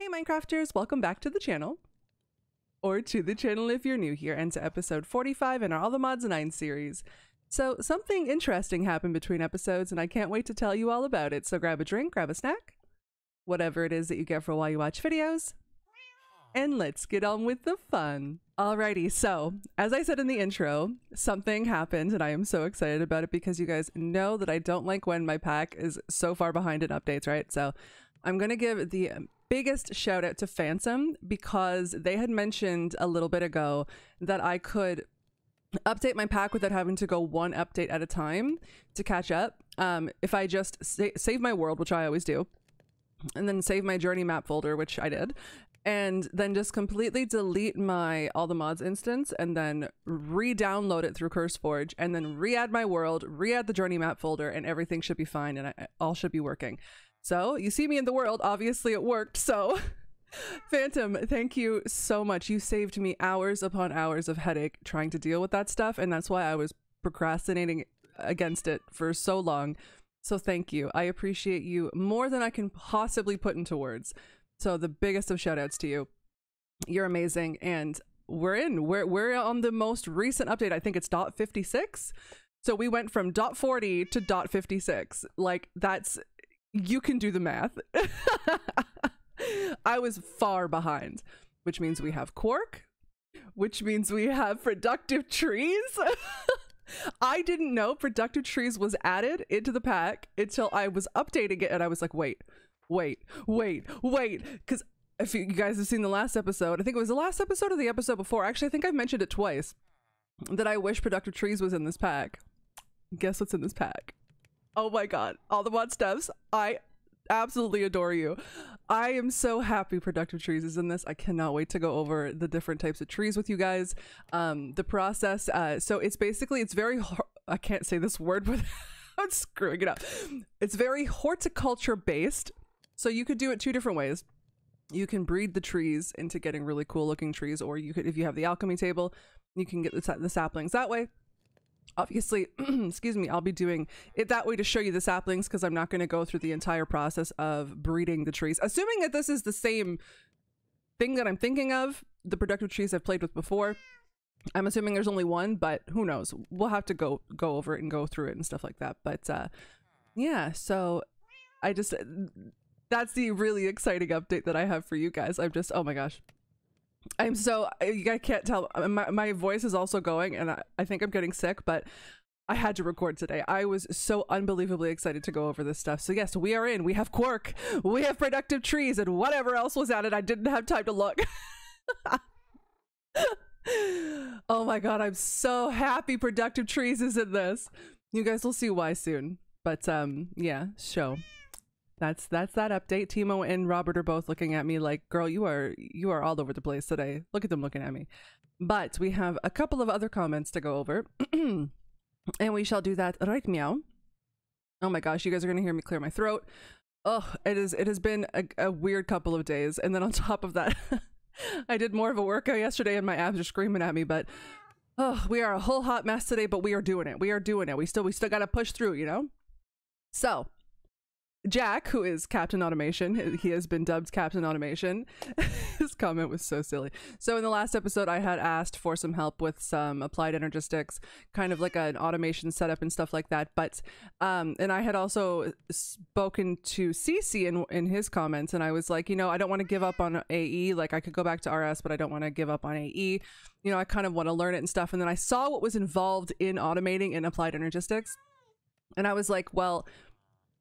Hey Minecrafters, welcome back to the channel. Or to the channel if you're new here, and to episode 45 in our All the Mods 9 series. So, something interesting happened between episodes, and I can't wait to tell you all about it. So, grab a drink, grab a snack, whatever it is that you get for while you watch videos, and let's get on with the fun. Alrighty, so as I said in the intro, something happened, and I am so excited about it because you guys know that I don't like when my pack is so far behind in updates, right? So, I'm gonna give the biggest shout out to Phantom because they had mentioned a little bit ago that I could update my pack without having to go one update at a time to catch up. Um, if I just sa- save my world, which I always do, and then save my journey map folder, which I did, and then just completely delete my all the mods instance and then re-download it through CurseForge and then re-add my world, re-add the journey map folder, and everything should be fine and I, all should be working. So you see me in the world. Obviously, it worked. So, Phantom, thank you so much. You saved me hours upon hours of headache trying to deal with that stuff. And that's why I was procrastinating against it for so long. So, thank you. I appreciate you more than I can possibly put into words. So, the biggest of shout outs to you. You're amazing. And we're in. We're, we're on the most recent update. I think it's dot 56. So we went from dot 40 to dot 56. Like that's you can do the math. I was far behind, which means we have Quark, which means we have productive trees. I didn't know productive trees was added into the pack until I was updating it and I was like, wait, wait, wait, wait. Because if you guys have seen the last episode, I think it was the last episode or the episode before. Actually, I think I've mentioned it twice that I wish productive trees was in this pack. Guess what's in this pack? Oh my god, all the mod stuffs. I absolutely adore you. I am so happy Productive Trees is in this. I cannot wait to go over the different types of trees with you guys. Um, the process. Uh, so it's basically it's very. I can't say this word without screwing it up. It's very horticulture based. So you could do it two different ways. You can breed the trees into getting really cool looking trees, or you could, if you have the alchemy table, you can get the, the saplings that way obviously excuse me i'll be doing it that way to show you the saplings because i'm not going to go through the entire process of breeding the trees. Assuming that this is the same thing that i'm thinking of the productive trees i've played with before i'm assuming there's only one but who knows? We'll have to go go over it and go through it and stuff like that but uh yeah so i just that's the really exciting update that i have for you guys. I'm just oh my gosh I'm so I can't tell. Uh, my my voice is also going, and I, I think I'm getting sick, but I had to record today. I was so unbelievably excited to go over this stuff. So yes, we are in. We have Quark, we have productive trees, and whatever else was added, I didn't have time to look. oh my god, I'm so happy productive trees is in this. You guys will see why soon. But um yeah, show that's that's that update. Timo and Robert are both looking at me like, "Girl, you are you are all over the place today. Look at them looking at me." But we have a couple of other comments to go over, and we shall do that right meow. Oh my gosh, you guys are gonna hear me clear my throat. Oh, it is. It has been a, a weird couple of days, and then on top of that, I did more of a workout yesterday, and my abs are screaming at me. But oh, we are a whole hot mess today. But we are doing it. We are doing it. We still we still gotta push through, you know. So Jack, who is Captain Automation, he has been dubbed Captain Automation. His comment was so silly. So in the last episode, I had asked for some help with some applied energistics, kind of like an automation setup and stuff like that. But um, and I had also spoken to CC in in his comments, and I was like, you know, I don't want to give up on AE. Like I could go back to RS, but I don't want to give up on AE. You know, I kind of want to learn it and stuff. And then I saw what was involved in automating in applied energistics, and I was like, well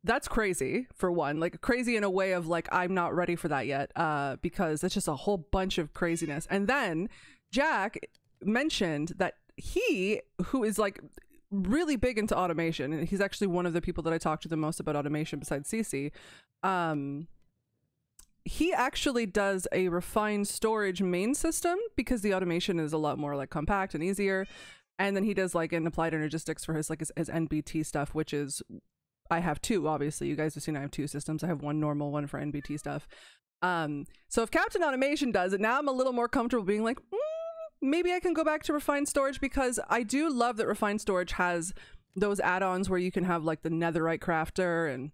that's crazy for one. Like crazy in a way of like i'm not ready for that yet uh because it's just a whole bunch of craziness. And then jack mentioned that he who is like really big into automation and he's actually one of the people that i talk to the most about automation besides cc um he actually does a refined storage main system because the automation is a lot more like compact and easier. And then he does like an applied energistics for his like his, his nbt stuff which is I have two, obviously. You guys have seen I have two systems. I have one normal, one for NBT stuff. Um, so if Captain Automation does it, now I'm a little more comfortable being like, mm, maybe I can go back to Refined Storage because I do love that Refined Storage has those add-ons where you can have like the Netherite Crafter and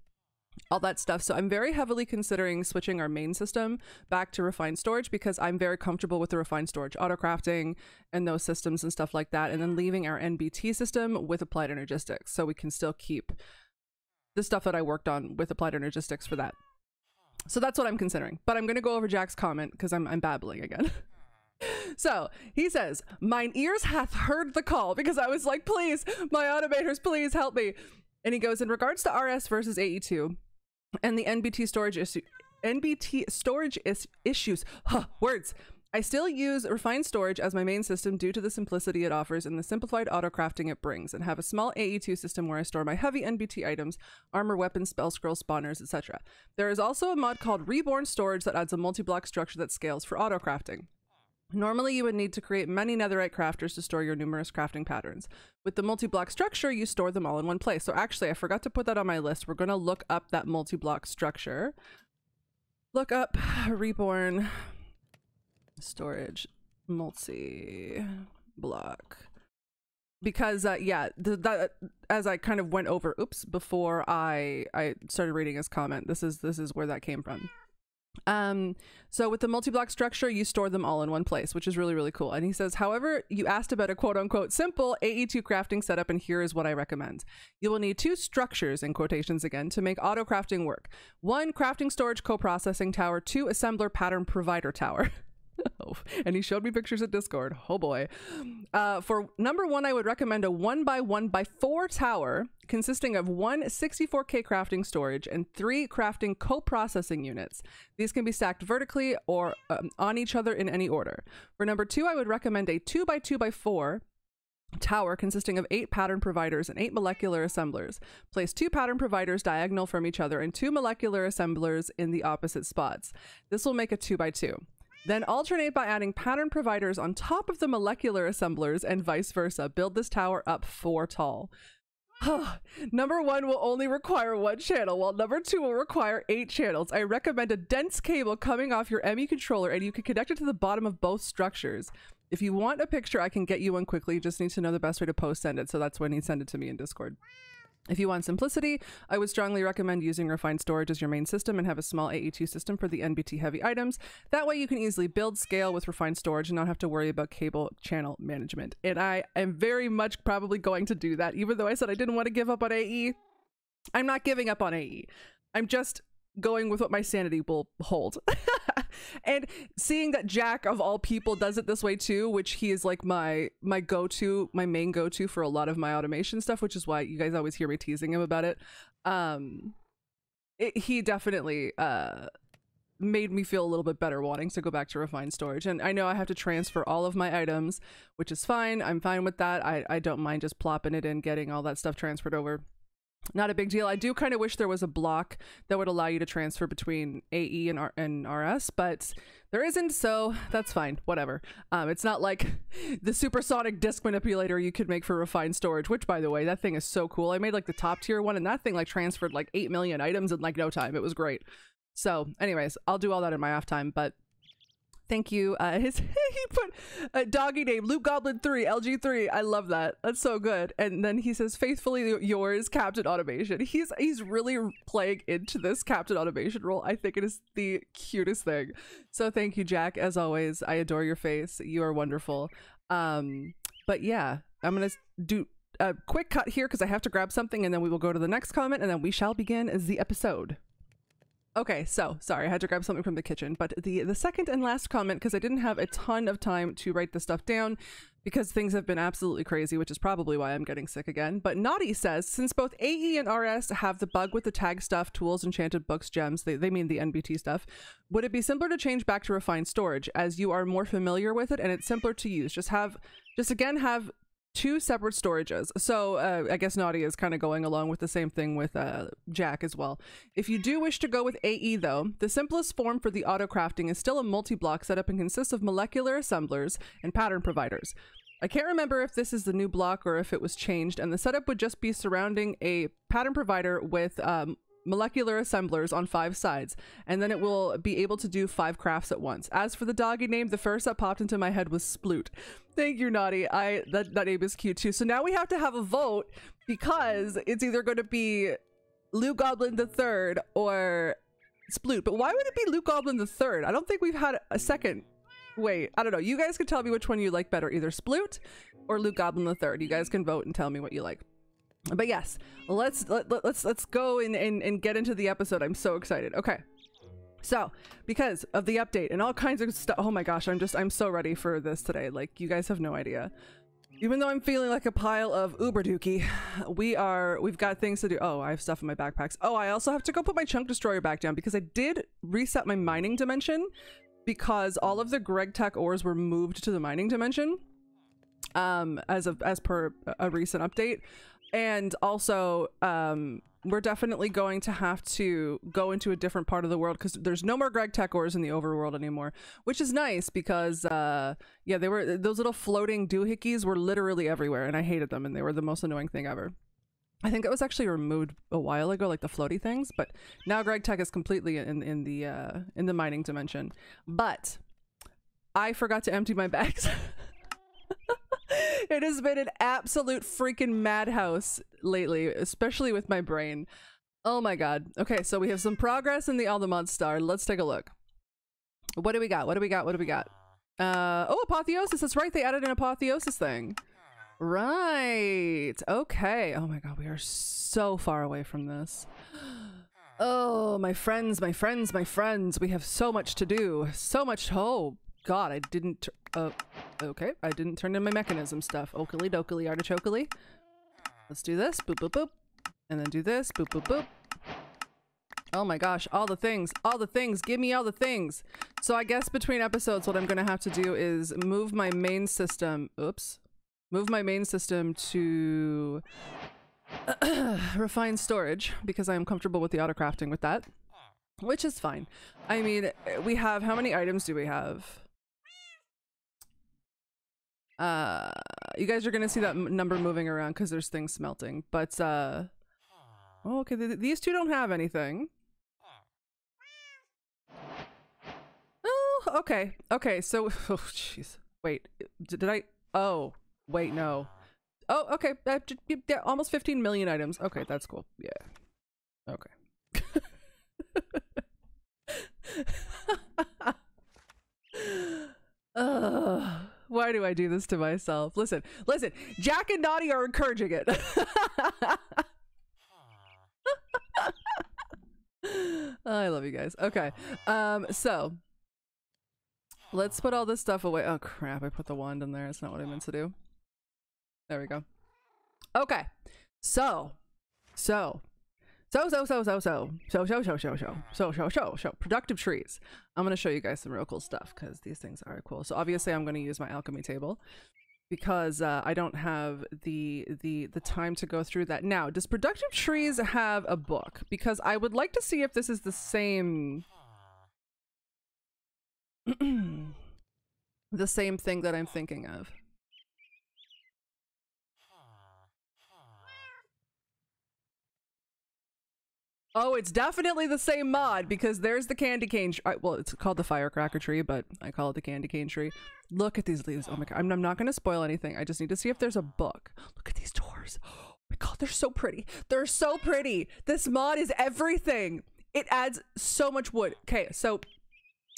all that stuff. So I'm very heavily considering switching our main system back to refined storage because I'm very comfortable with the refined storage autocrafting and those systems and stuff like that. And then leaving our NBT system with applied energistics so we can still keep the stuff that I worked on with applied energistics for that. So that's what I'm considering. But I'm going to go over Jack's comment because I'm, I'm babbling again. so he says, Mine ears hath heard the call because I was like, please, my automators, please help me. And he goes, in regards to RS versus AE2, and the NBT storage issue NBT storage is issues. Huh, words. I still use refined storage as my main system due to the simplicity it offers and the simplified auto crafting it brings, and have a small AE2 system where I store my heavy NBT items, armor, weapons, spell scroll, spawners, etc. There is also a mod called Reborn Storage that adds a multi block structure that scales for auto crafting. Normally, you would need to create many netherite crafters to store your numerous crafting patterns. With the multi-block structure, you store them all in one place. So actually, I forgot to put that on my list. We're going to look up that multi-block structure. Look up reborn storage multi-block. Because uh, yeah, the, that as I kind of went over, oops, before I I started reading his comment, this is this is where that came from. Um, so with the multi-block structure, you store them all in one place, which is really, really cool. And he says, however, you asked about a quote unquote simple AE2 crafting setup, and here is what I recommend. You will need two structures, in quotations again, to make auto crafting work. One crafting storage co-processing tower, two assembler pattern provider tower. and he showed me pictures at Discord. Oh boy. Uh, for number one, I would recommend a one by one by four tower consisting of one 64K crafting storage and three crafting co processing units. These can be stacked vertically or um, on each other in any order. For number two, I would recommend a two by two by four tower consisting of eight pattern providers and eight molecular assemblers. Place two pattern providers diagonal from each other and two molecular assemblers in the opposite spots. This will make a two by two. Then alternate by adding pattern providers on top of the molecular assemblers and vice versa. Build this tower up four tall. number one will only require one channel, while number two will require eight channels. I recommend a dense cable coming off your ME controller and you can connect it to the bottom of both structures. If you want a picture, I can get you one quickly. You just need to know the best way to post send it. So that's when he sent it to me in Discord. If you want simplicity, I would strongly recommend using refined storage as your main system and have a small AE2 system for the NBT heavy items. That way you can easily build scale with refined storage and not have to worry about cable channel management. And I am very much probably going to do that, even though I said I didn't want to give up on AE. I'm not giving up on AE. I'm just going with what my sanity will hold. and seeing that Jack of all people does it this way too, which he is like my my go-to, my main go-to for a lot of my automation stuff, which is why you guys always hear me teasing him about it. Um it, he definitely uh made me feel a little bit better wanting to go back to refined storage. And I know I have to transfer all of my items, which is fine. I'm fine with that. I, I don't mind just plopping it in, getting all that stuff transferred over not a big deal. I do kind of wish there was a block that would allow you to transfer between AE and, R- and RS, but there isn't, so that's fine. Whatever. Um, it's not like the supersonic disk manipulator you could make for refined storage, which, by the way, that thing is so cool. I made like the top tier one, and that thing like transferred like 8 million items in like no time. It was great. So, anyways, I'll do all that in my off time, but Thank you. Uh, his he put a doggy name, Luke Goblin three, LG three. I love that. That's so good. And then he says, "Faithfully yours, Captain Automation." He's he's really playing into this Captain Automation role. I think it is the cutest thing. So thank you, Jack. As always, I adore your face. You are wonderful. Um, but yeah, I'm gonna do a quick cut here because I have to grab something, and then we will go to the next comment, and then we shall begin the episode. Okay, so sorry, I had to grab something from the kitchen. But the the second and last comment, because I didn't have a ton of time to write the stuff down, because things have been absolutely crazy, which is probably why I'm getting sick again. But Naughty says, since both AE and RS have the bug with the tag stuff, tools, enchanted books, gems, they, they mean the NBT stuff, would it be simpler to change back to refined storage as you are more familiar with it and it's simpler to use? Just have, just again have two separate storages. So uh, I guess Naughty is kind of going along with the same thing with uh, Jack as well. If you do wish to go with AE though, the simplest form for the auto crafting is still a multi-block setup and consists of molecular assemblers and pattern providers. I can't remember if this is the new block or if it was changed, and the setup would just be surrounding a pattern provider with um, molecular assemblers on five sides, and then it will be able to do five crafts at once. As for the doggy name, the first that popped into my head was Sploot. Thank you, Naughty. I that, that name is cute too. So now we have to have a vote because it's either going to be Luke Goblin the Third or Sploot. But why would it be Luke Goblin the Third? I don't think we've had a second. Wait, I don't know. You guys can tell me which one you like better, either Sploot or Luke Goblin the Third. You guys can vote and tell me what you like. But yes, let's let, let, let's let's go and, and and get into the episode. I'm so excited. Okay. So, because of the update and all kinds of stuff. Oh my gosh, I'm just I'm so ready for this today. Like you guys have no idea. Even though I'm feeling like a pile of uber dookie, we are we've got things to do. Oh, I have stuff in my backpacks. Oh, I also have to go put my chunk destroyer back down because I did reset my mining dimension because all of the GregTech ores were moved to the mining dimension um as of as per a recent update and also um we're definitely going to have to go into a different part of the world because there's no more GregTech ores in the overworld anymore, which is nice because, uh, yeah, they were those little floating doohickeys were literally everywhere, and I hated them, and they were the most annoying thing ever. I think it was actually removed a while ago, like the floaty things, but now GregTech is completely in in the uh, in the mining dimension. But I forgot to empty my bags. it has been an absolute freaking madhouse lately, especially with my brain. Oh my god. Okay, so we have some progress in the Aldemont Star. Let's take a look. What do we got? What do we got? What do we got? Uh, oh, Apotheosis. That's right. They added an Apotheosis thing. Right. Okay. Oh my god, we are so far away from this. Oh, my friends, my friends, my friends. We have so much to do. So much. Oh, God, I didn't. Uh, okay, I didn't turn in my Mekanism stuff. Okily dokily artichokily. Let's do this. Boop, boop, boop. And then do this. Boop, boop, boop. Oh my gosh, all the things, all the things, give me all the things. So I guess between episodes, what I'm gonna have to do is move my main system, oops, move my main system to refine storage because I am comfortable with the auto crafting with that, which is fine. I mean, we have, how many items do we have? Uh, you guys are gonna see that number moving around because there's things smelting. But uh, oh, okay, th these two don't have anything. Oh, okay, okay. So, oh, jeez. Wait, did, did I? Oh, wait, no. Oh, okay. Uh, yeah, almost 15 million items. Okay, that's cool. Yeah. Okay. Ugh. Why do I do this to myself? Listen, listen. Jack and Naughty are encouraging it. I love you guys. Okay. Um, so let's put all this stuff away. Oh crap, I put the wand in there. It's not what I meant to do. There we go. Okay. So, so so, so, so, so, so, so, so, so, so, so, so, so, so, so, productive trees. I'm to show you guys some real cool stuff because these things are cool. So obviously I'm to use my alchemy table because uh, I don't have the, the, the time to go through that. Now, does productive trees have a book? Because I would like to see if this is the same, the same thing that I'm thinking of. Oh, it's definitely the same mod because there's the candy cane. Well, it's called the firecracker tree, but I call it the candy cane tree. Look at these leaves. Oh my god. I'm, I'm not going to spoil anything. I just need to see if there's a book. Look at these doors. Oh my god, they're so pretty. They're so pretty. This mod is everything. It adds so much wood. Okay, so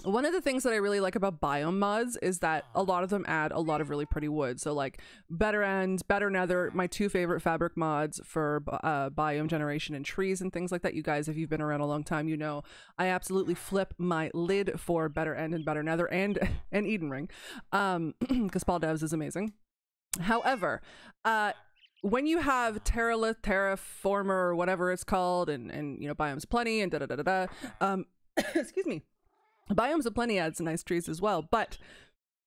one of the things that I really like about biome mods is that a lot of them add a lot of really pretty wood. So like Better End, Better Nether, my two favorite fabric mods for uh, biome generation and trees and things like that. You guys, if you've been around a long time, you know I absolutely flip my lid for Better End and Better Nether and and Eden Ring, um, because paulevs is amazing. However, uh, when you have Terralith, Terraformer, or whatever it's called, and and you know biomes plenty and da da da da da, um, excuse me Biomes of Plenty adds nice trees as well, but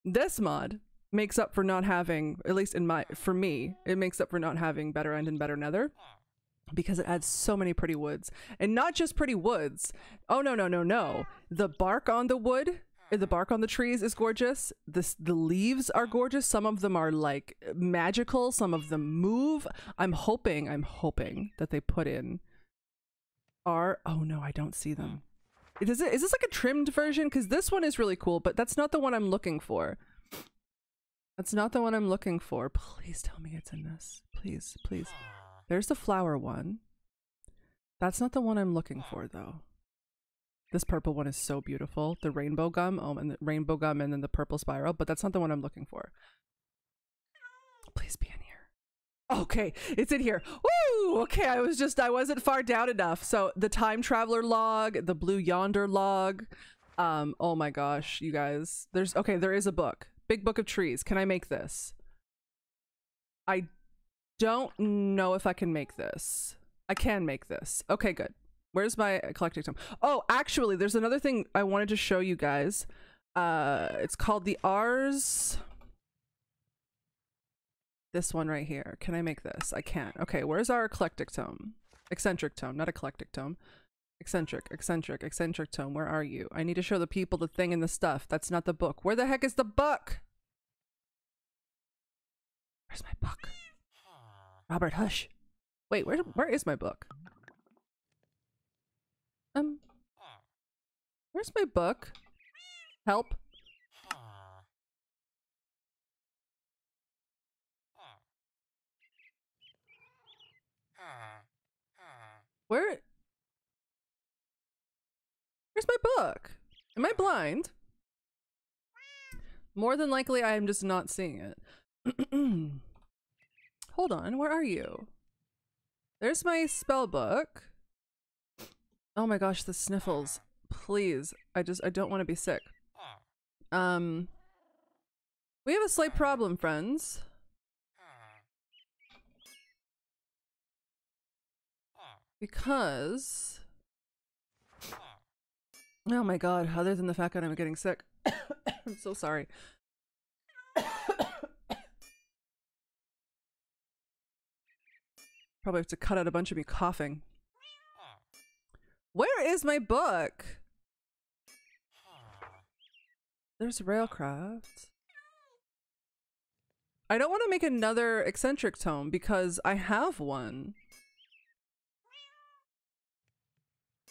this mod makes up for not having, at least in my, for me, it makes up for not having better end and better nether because it adds so many pretty woods and not just pretty woods. Oh no, no, no, no. The bark on the wood, the bark on the trees is gorgeous. This, the leaves are gorgeous. Some of them are like magical. Some of them move. I'm hoping, I'm hoping that they put in are, oh no, I don't see them. Is it is this like a trimmed version? Because this one is really cool, but that's not the one I'm looking for. That's not the one I'm looking for. Please tell me it's in this. Please, please. There's the flower one. That's not the one I'm looking for, though. This purple one is so beautiful. The rainbow gum, oh, and the rainbow gum, and then the purple spiral. But that's not the one I'm looking for. Please be in here. Okay, it's in here. Woo! Okay, I was just I wasn't far down enough. So the time traveler log, the blue yonder log. Um, oh my gosh, you guys. There's okay, there is a book. Big book of trees. Can I make this? I don't know if I can make this. I can make this. Okay, good. Where's my eclectic tome? Oh, actually, there's another thing I wanted to show you guys. Uh, it's called the Ars. This one right here. Can I make this? I can't. Okay, where's our eclectic tome? Eccentric tome, not eclectic tome. Eccentric, eccentric, eccentric tome. Where are you? I need to show the people the thing and the stuff. That's not the book. Where the heck is the book? Where's my book? Robert, hush. Wait, where where is my book? Um, where's my book? Help. Where? Where's my book? Am I blind? More than likely, I am just not seeing it. Hold on, where are you? There's my spell book. Oh my gosh, the sniffles. Please, I just, I don't want to be sick. Um, we have a slight problem, friends. Because... Oh my god, other than the fact that I'm getting sick. I'm so sorry. Probably have to cut out a bunch of me coughing. Where is my book? There's Railcraft. I don't want to make another eccentric tome because I have one.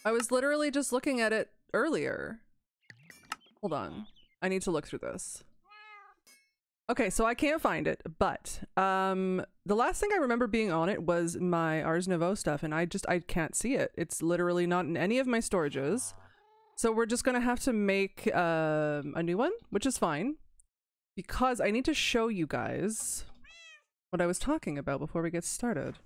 I was literally just looking at it earlier. Hold on. I need to look through this. Okay, so I can't find it, but um the last thing I remember being on it was my Ars Nouveau stuff and I just I can't see it. It's literally not in any of my storages. So we're just to have to make um a new one, which is fine because I need to show you guys what I was talking about before we get started.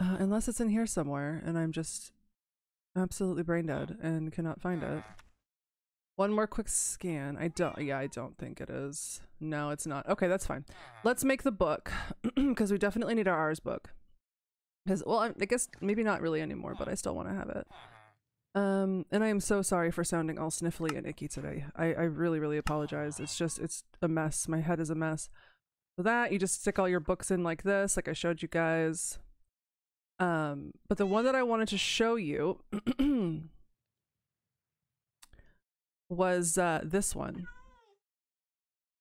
Uh, unless it's in here somewhere and I'm just absolutely brain dead and cannot find it. One more quick scan. I don't, yeah, I don't think it is. No, it's not. Okay, that's fine. Let's make the book because we definitely need our Ars book. Because, well, I, guess maybe not really anymore, but I still want to have it. Um, and I am so sorry for sounding all sniffly and icky today. I, I really, really apologize. It's just, it's a mess. My head is a mess. That, you just stick all your books in like this, like I showed you guys. Um, but the one that I wanted to show you was uh, this one.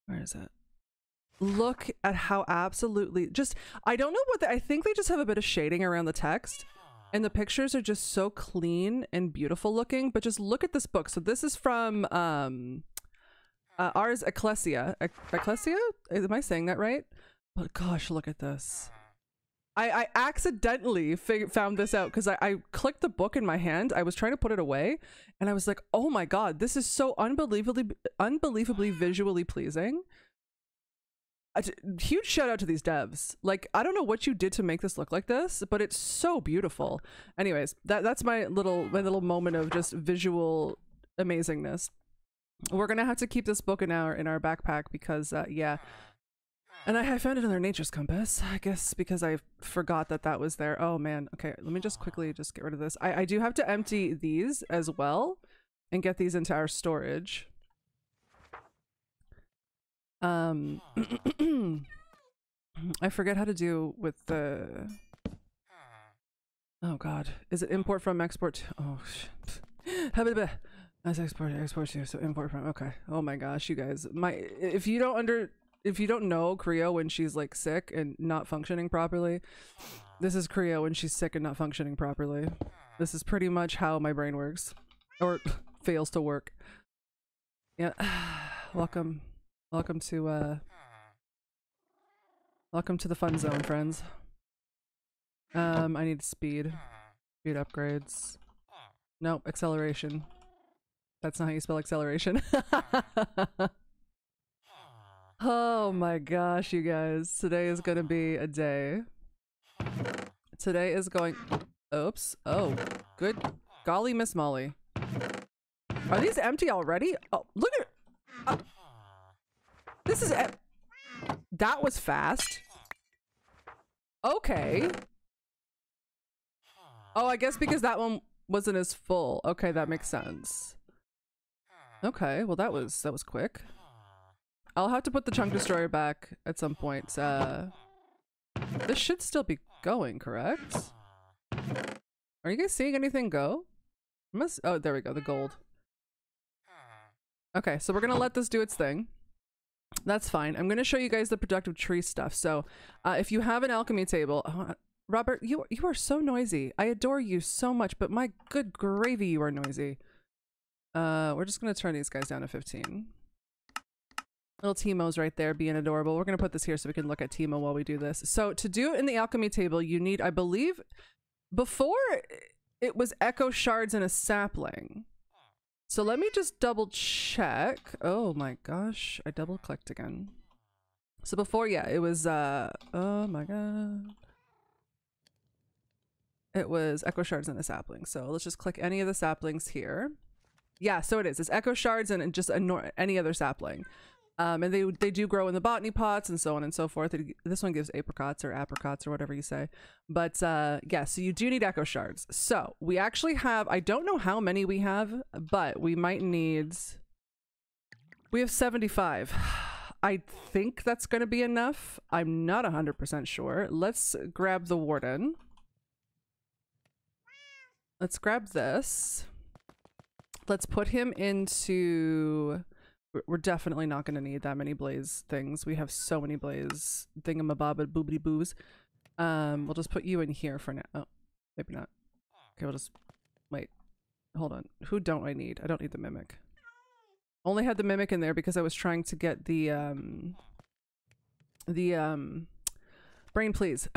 Where is it? Look at how absolutely just I don't know what the, I think they just have a bit of shading around the text and the pictures are just so clean and beautiful looking but just look at this book. So this is from um uh, Ars Ecclesia. Ecclesia? Am I saying that right? But gosh look at this I, I accidentally found this out because I, I clicked the book in my hand. I was trying to put it away, and I was like, "Oh my god, this is so unbelievably, unbelievably visually pleasing." Huge shout out to these devs. Like, I don't know what you did to make this look like this, but it's so beautiful. Anyways, that that's my little my little moment of just visual amazingness. We're gonna have to keep this book in our in our backpack because, uh, yeah and I, found another nature's compass, I guess because I forgot that that was there. Oh man. Okay, let me just quickly just get rid of this. I, I do have to empty these as well and get these into our storage. Um, I forget how to do with the... Oh god. Is it import from export? To, oh shit. That's export, export to, so import from, okay. Oh my gosh, you guys. My, if you don't under, if you don't know Creo when she's like sick and not functioning properly, this is Creo when she's sick and not functioning properly. This is pretty much how my brain works. Or fails to work. Yeah. welcome. Welcome to uh Welcome to the fun zone, friends. Um, I need speed. Speed upgrades. Nope, acceleration. That's not how you spell acceleration. oh my gosh, you guys. Today is gonna be a day. Today is going... Oops. Oh, good golly, Miss Molly. Are these empty already? Oh, look at... Uh, this is... That was fast. Okay. Oh, I guess because that one wasn't as full. Okay, that makes sense. Okay, well that was that was quick. I'll have to put the chunk destroyer back at some point. Uh, this should still be going, correct? Are you guys seeing anything go? Must oh there we go, the gold. Okay, so we're gonna let this do its thing. That's fine. I'm gonna show you guys the productive tree stuff. So, uh, if you have an alchemy table, oh, Robert, you you are so noisy. I adore you so much, but my good gravy, you are noisy. Uh, we're just gonna turn these guys down to 15. Little Teemo's right there being adorable. We're gonna put this here so we can look at Teemo while we do this. So to do it in the alchemy table, you need, I believe, before it was echo shards and a sapling. So let me just double check. Oh my gosh, I double clicked again. So before, yeah, it was, uh, oh my god. It was echo shards and a sapling. So let's just click any of the saplings here. Yeah, so it is. It's echo shards and just any other sapling. Um, and they they do grow in the botany pots and so on and so forth. It, this one gives apricots or apricots or whatever you say. But uh, yeah, so you do need echo shards. So we actually have, I don't know how many we have, but we might need, we have 75. I think that's going to be enough. I'm not 100% sure. Let's grab the warden. Let's grab this. Let's put him into we're definitely not going to need that many blaze things. We have so many blaze thingamabob boobity boos. Um, we'll just put you in here for now. Oh, maybe not. Okay, we'll just wait. Hold on. Who don't I need? I don't need the mimic. Only had the mimic in there because I was trying to get the um the um brain please.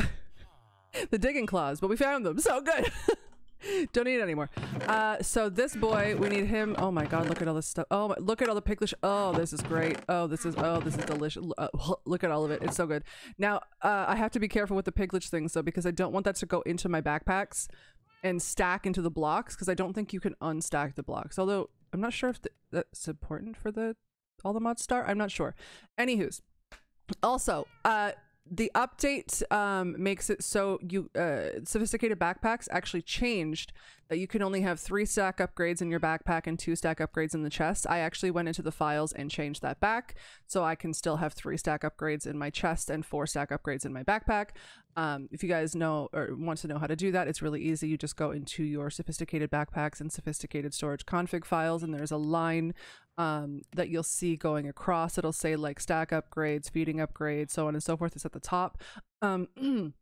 the digging claws, but we found them. So good. Don't need it anymore. Uh, so this boy, we need him. Oh my god, look at all this stuff. Oh, my, look at all the picklish. Oh, this is great. Oh, this is, oh, this is delicious. Uh, look at all of it. It's so good. Now, uh, I have to be careful with the piglage things though, because I don't want that to go into my backpacks and stack into the blocks, because I don't think you can unstack the blocks. Although, I'm not sure if that's important for the all the mods star. I'm not sure. Anywho's. Also, uh, the update um, makes it so you uh, sophisticated backpacks actually changed that you can only have three stack upgrades in your backpack and two stack upgrades in the chest. I actually went into the files and changed that back so I can still have three stack upgrades in my chest and four stack upgrades in my backpack. Um, if you guys know or want to know how to do that, it's really easy. You just go into your sophisticated backpacks and sophisticated storage config files, and there's a line um, that you'll see going across. It'll say like stack upgrades, feeding upgrades, so on and so forth. It's at the top. Um,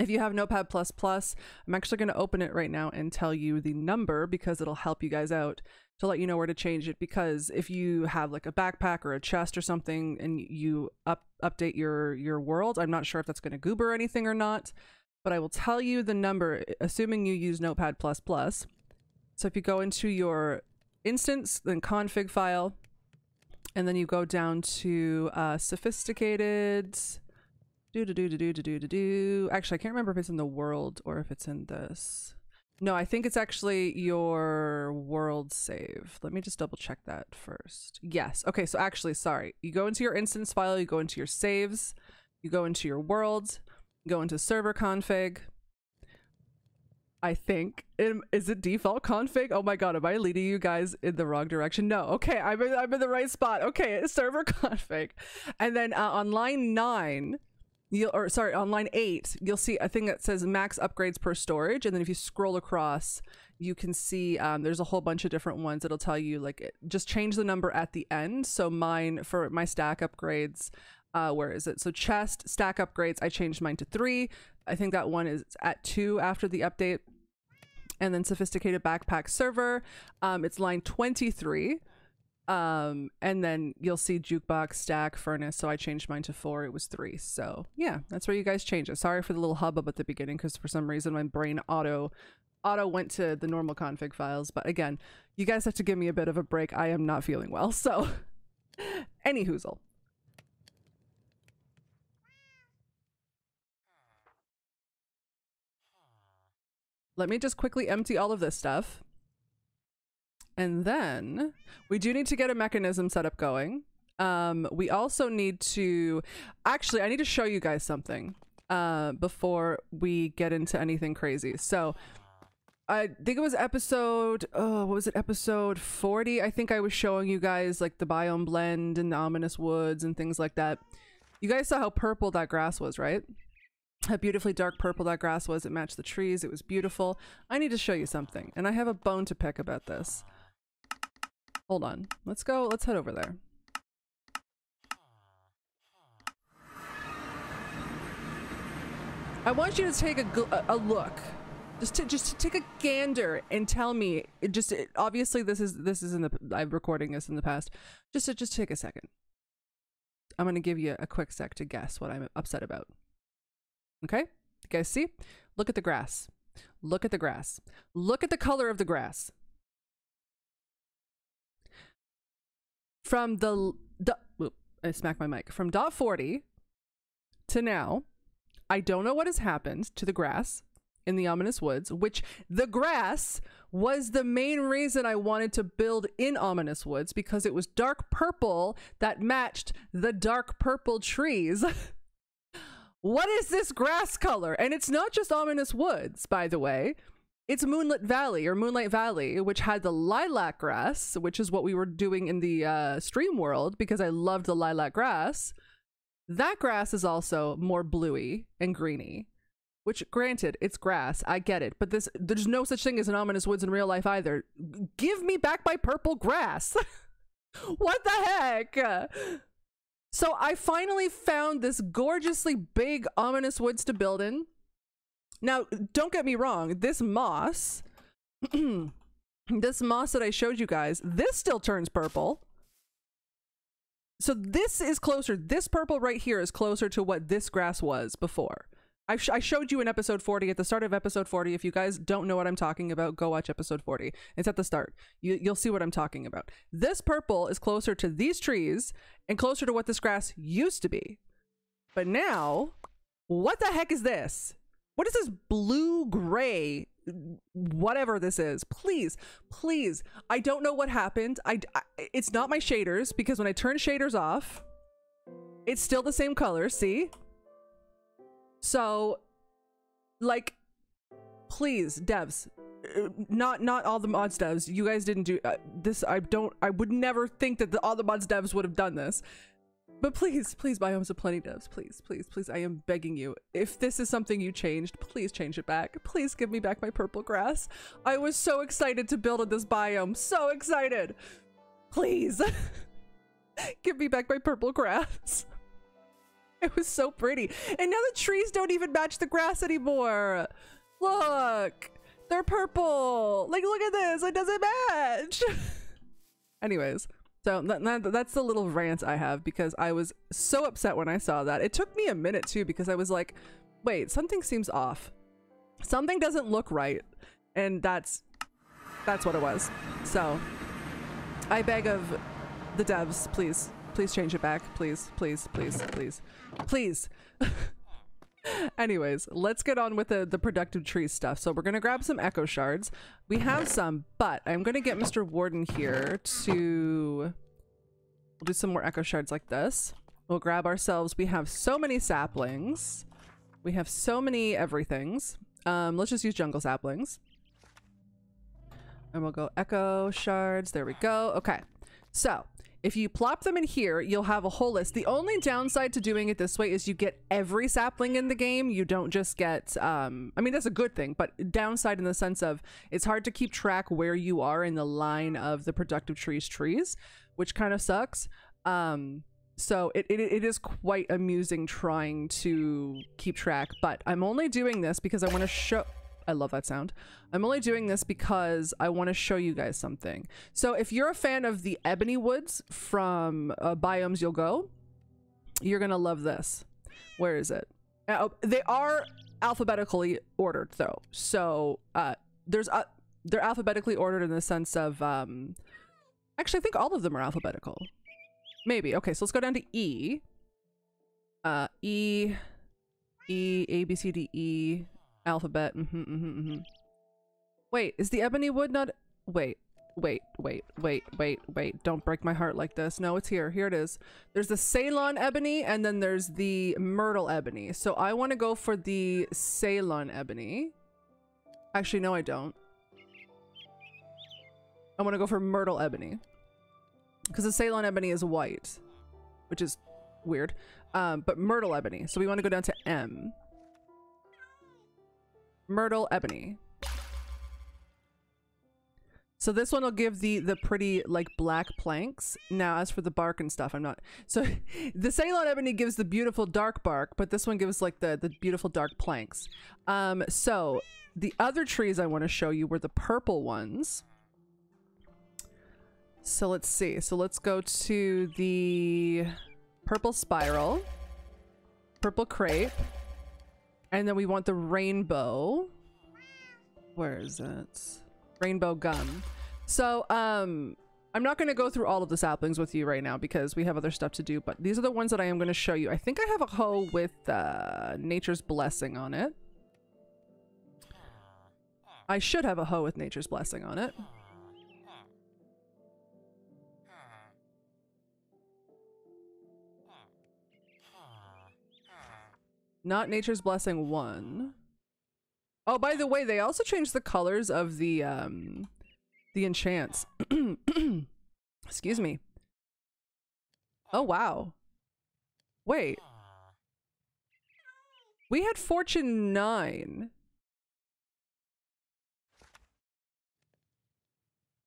if you have Notepad++, I'm actually going to open it right now and tell you the number because it'll help you guys out to let you know where to change it. Because if you have like a backpack or a chest or something and you up update your your world, I'm not sure if that's going to goober anything or not. But I will tell you the number, assuming you use Notepad++. So if you go into your instance, then config file, and then you go down to uh, sophisticated. Do do do do do do do do. Actually, I can't remember if it's in the world or if it's in this. No, I think it's actually your world save. Let me just double check that first. Yes. Okay, so actually, sorry. You go into your instance file, you go into your saves, you go into your world, you go into server config, I think. Is it default config? Oh my god, am I leading you guys in the wrong direction? No. Okay, I'm in, I'm in the right spot. Okay, server config. And then uh, on line 9, you'll or sorry, on line 8, you'll see a thing that says max upgrades per storage and then if you scroll across, you can see um, there's a whole bunch of different ones that'll tell you like just change the number at the end. So mine for my stack upgrades uh, where is it? So chest stack upgrades, I changed mine to three. I think that one is at two after the update. And then sophisticated backpack server, um, it's line 23. Um, and then you'll see jukebox, stack, furnace. So I changed mine to four. It was three. So yeah, that's where you guys change it. Sorry for the little hubbub at the beginning because for some reason my brain auto auto went to the normal config files. But again, you guys have to give me a bit of a break. I am not feeling well. So any hoozle. Let me just quickly empty all of this stuff. And then we do need to get a Mekanism set up going. Um, we also need to, actually, I need to show you guys something uh, before we get into anything crazy. So I think it was episode, oh, what was it? Episode 40. I think I was showing you guys like the biome blend and the ominous woods and things like that. You guys saw how purple that grass was, right? How beautifully dark purple that grass was. It matched the trees. It was beautiful. I need to show you something, and I have a bone to pick about this. Hold on. Let's go. Let's head over there. I want you to take a, a look. Just to just to take a gander and tell me. It just it, obviously this is this is in the I'm recording this in the past. Just to just take a second. I'm gonna give you a quick sec to guess what I'm upset about. Okay, you guys see? Look at the grass. Look at the grass. Look at the color of the grass. from the, the whoop, I smacked my mic from dot 40 to now, I don't know what has happened to the grass in the ominous woods, which the grass was the main reason I wanted to build in ominous woods because it was dark purple that matched the dark purple trees. what is this grass color? And it's not just ominous woods, by the way. It's Moonlit Valley or Moonlight Valley, which had the lilac grass, which is what we were doing in the uh, stream world because I loved the lilac grass. That grass is also more bluey and greeny, which granted, it's grass. I get it. But this there's no such thing as an ominous woods in real life either. Give me back my purple grass. what the heck? So I finally found this gorgeously big ominous woods to build in. Now, don't get me wrong, this moss, this moss that I showed you guys, this still turns purple. So this is closer, this purple right here is closer to what this grass was before. I, sh I showed you in episode 40 at the start of episode 40. If you guys don't know what I'm talking about, go watch episode 40. It's at the start. You, you'll see what I'm talking about. This purple is closer to these trees and closer to what this grass used to be. But now, what the heck is this? What is this blue gray whatever this is please please i don't know what happened I, I, it's not my shaders because when i turn shaders off it's still the same color see so like please devs uh, not not all the mods devs you guys didn't do uh, this i don't i would never think that the, all the mods devs would have done this but please, please, Biomes of Plenty devs, please, please, please, I am begging you. If this is something you changed, please change it back. Please give me back my purple grass. I was so excited to build in this biome. So excited. Please. give me back my purple grass. It was so pretty. And now the trees don't even match the grass anymore. Look. They're purple. Like, look at this. It doesn't match. Anyways. So that, that, that's the little rant I have because I was so upset when I saw that. It took me a minute too because I was like, wait, something seems off. Something doesn't look right. And that's that's what it was. So I beg of the devs, please, please change it back. Please, please, please, please, please. Anyways, let's get on with the, the productive tree stuff. So we're going to grab some echo shards. We have some, but I'm going to get Mr. Warden here to... We'll do some more echo shards like this. We'll grab ourselves... We have so many saplings. We have so many everythings. Um, let's just use jungle saplings. And we'll go echo shards. There we go. Okay. So if you plop them in here, you'll have a whole list. The only downside to doing it this way is you get every sapling in the game. You don't just get, um, I mean, that's a good thing, but downside in the sense of it's hard to keep track where you are in the line of the productive trees trees, which kind of sucks. Um, so it, it, it is quite amusing trying to keep track, but I'm only doing this because I want to show, I love that sound. I'm only doing this because I want to show you guys something. So if you're a fan of the ebony woods from uh, Biomes You'll Go, you're gonna love this. Where is it? Uh, they are alphabetically ordered though. So uh, there's uh, they're alphabetically ordered in the sense of um, actually I think all of them are alphabetical. Maybe. Okay, so let's go down to E. Uh, E, E, A, B, C, D, E, alphabet. Mm -hmm, mm -hmm, mm -hmm. Wait, is the ebony wood not? Wait, wait, wait, wait, wait, wait. Don't break my heart like this. No, it's here. Here it is. There's the Ceylon ebony and then there's the Myrtle ebony. So I want to go for the Ceylon ebony. Actually, no, I don't. I want to go for Myrtle ebony. Because the Ceylon ebony is white, which is weird. Um, but Myrtle ebony. So we want to go down to M. Myrtle ebony. So this one will give the the pretty like black planks. Now as for the bark and stuff, I'm not. So the Ceylon Ebony gives the beautiful dark bark, but this one gives like the the beautiful dark planks. Um so the other trees I want to show you were the purple ones. So let's see. So let's go to the purple spiral, purple crepe, and then we want the rainbow. Where is it? rainbow gum. So, um, I'm not going to go through all of the saplings with you right now because we have other stuff to do, but these are the ones that I am going to show you. I think I have a hoe with uh, Nature's Blessing on it. I should have a hoe with Nature's Blessing on it. Not Nature's Blessing 1. Oh, by the way, they also changed the colors of the um the enchants. Excuse me. Oh wow. Wait. We had fortune 9.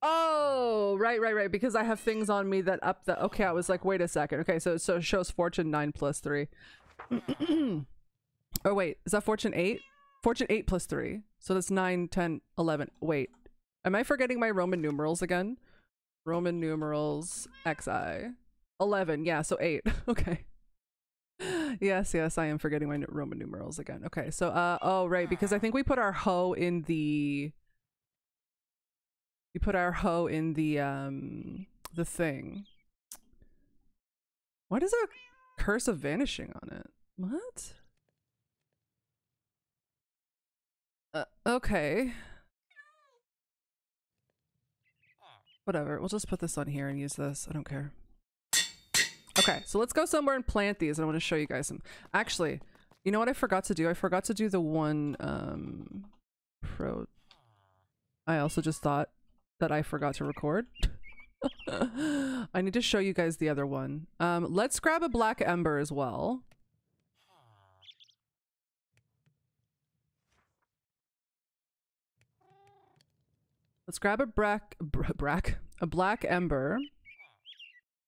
Oh, right, right, right. Because I have things on me that up the. Okay, I was like, wait a second. Okay, so so it shows fortune nine plus three. oh wait, is that fortune eight? Fortune 8 plus 3. So that's 9, 10, 11. Wait. Am I forgetting my Roman numerals again? Roman numerals XI. 11. Yeah, so 8. okay. yes, yes, I am forgetting my Roman numerals again. Okay, so, uh, oh, right, because I think we put our hoe in the, we put our hoe in the, um, the thing. Why does a curse of vanishing on it? What? Uh, okay. Whatever, we'll just put this on here and use this. I don't care. Okay, so let's go somewhere and plant these. I want to show you guys some. Actually, you know what I forgot to do? I forgot to do the one um pro. I also just thought that I forgot to record. I need to show you guys the other one. Um, let's grab a black ember as well. Let's grab a brack, brack, a black ember.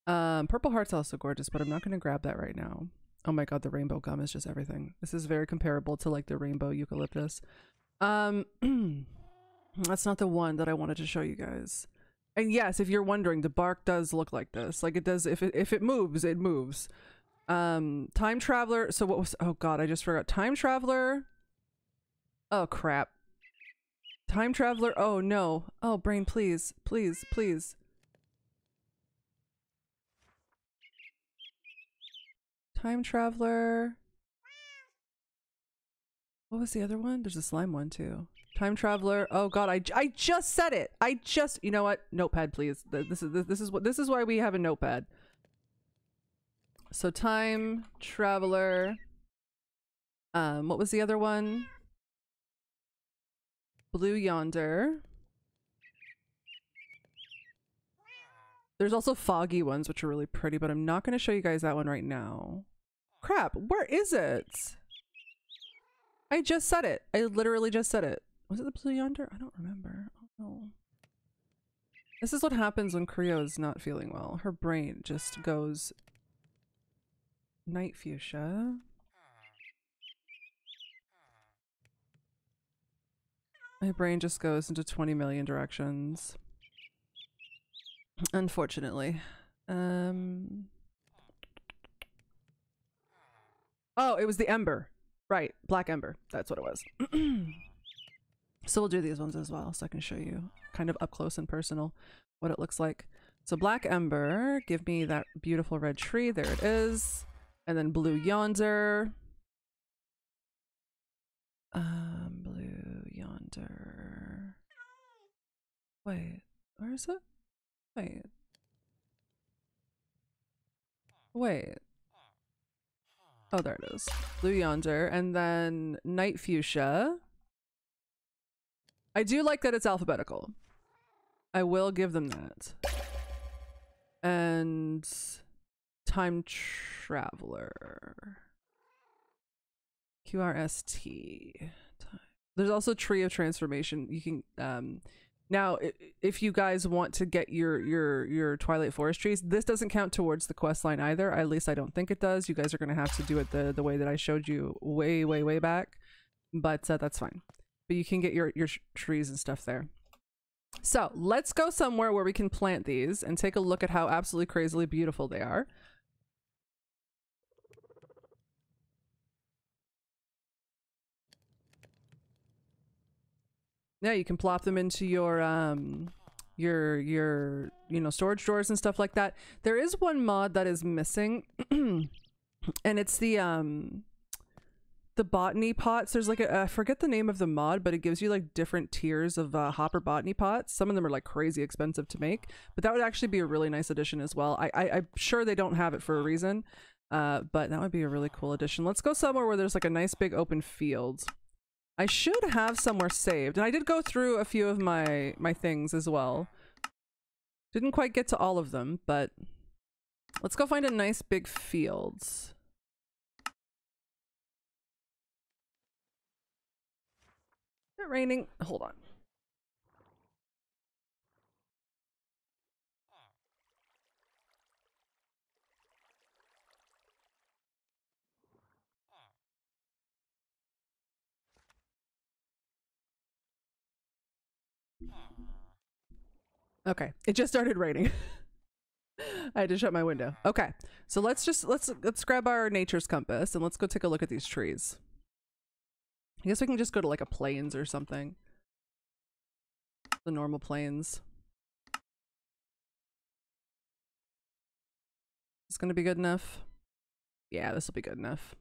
Um, purple heart's also gorgeous, but I'm not going to grab that right now. Oh my god, the rainbow gum is just everything. This is very comparable to like the rainbow eucalyptus. Um, that's not the one that I wanted to show you guys. And yes, if you're wondering, the bark does look like this. Like it does, if it, if it moves, it moves. Um, time traveler. So what was, oh god, I just forgot. Time traveler. Oh crap. Time traveler. Oh no. Oh, brain, please. Please, please. Time traveler. What was the other one? There's a slime one too. Time traveler. Oh god, I, I just said it. I just, you know what? Notepad, please. This is this is what this is why we have a notepad. So time traveler. Um, what was the other one? Blue Yonder. There's also foggy ones, which are really pretty, but I'm not going to show you guys that one right now. Crap, where is it? I just said it. I literally just said it. Was it the Blue Yonder? I don't remember. Oh no. This is what happens when Creo is not feeling well. Her brain just goes night fuchsia. My brain just goes into 20 million directions. Unfortunately. Um Oh, it was the ember. Right, black ember. That's what it was. so we'll do these ones as well so I can show you kind of up close and personal what it looks like. So black ember, give me that beautiful red tree. There it is. And then blue yonder. Um, yonder. Wait, where is it? Wait. Wait. Oh, there it is. Blue yonder. And then night fuchsia. I do like that it's alphabetical. I will give them that. And time traveler. QRST. Time. There's also tree of transformation. You can um now if you guys want to get your your your Twilight Forest trees, this doesn't count towards the quest line either. At least I don't think it does. You guys are going to have to do it the the way that I showed you way way way back. But uh, that's fine. But you can get your your trees and stuff there. So let's go somewhere where we can plant these and take a look at how absolutely crazily beautiful they are. Yeah, you can plop them into your um your your you know storage drawers and stuff like that. There is one mod that is missing and it's the um the botany pots. There's like a I forget the name of the mod, but it gives you like different tiers of uh, hopper botany pots. Some of them are like crazy expensive to make, but that would actually be a really nice addition as well. I, I I'm sure they don't have it for a reason, uh, but that would be a really cool addition. Let's go somewhere where there's like a nice big open field. I should have somewhere saved, and I did go through a few of my my things as well. Didn't quite get to all of them, but let's go find a nice big field. it raining? Hold on. Okay, it just started raining. I had to shut my window. Mm-hmm. Okay, so let's just let's let's grab our nature's compass and let's go take a look at these trees. I guess we can just go to like a plains or something. The normal plains. It's gonna be good enough? Yeah, this will be good enough.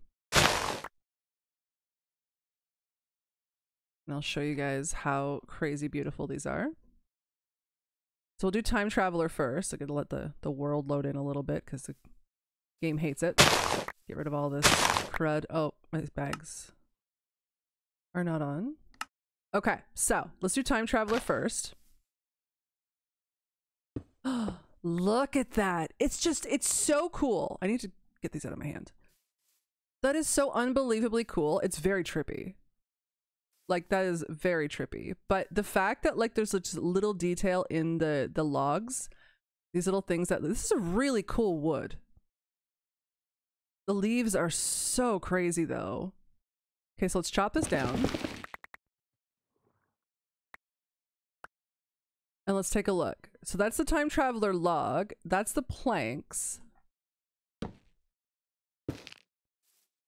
And I'll show you guys how crazy beautiful these are. So we'll do time traveler first. I'm gonna let the, the world load in a little bit because the game hates it. Get rid of all this crud. Oh, my bags are not on. Okay, so let's do time traveler first. Look at that. It's just, it's so cool. I need to get these out of my hand. That is so unbelievably cool. It's very trippy. Like that is very trippy. But the fact that like there's just little detail in the the logs, these little things that this is a really cool wood. The leaves are so crazy though. Okay, so let's chop this down. And let's take a look. So that's the time traveler log. That's the planks.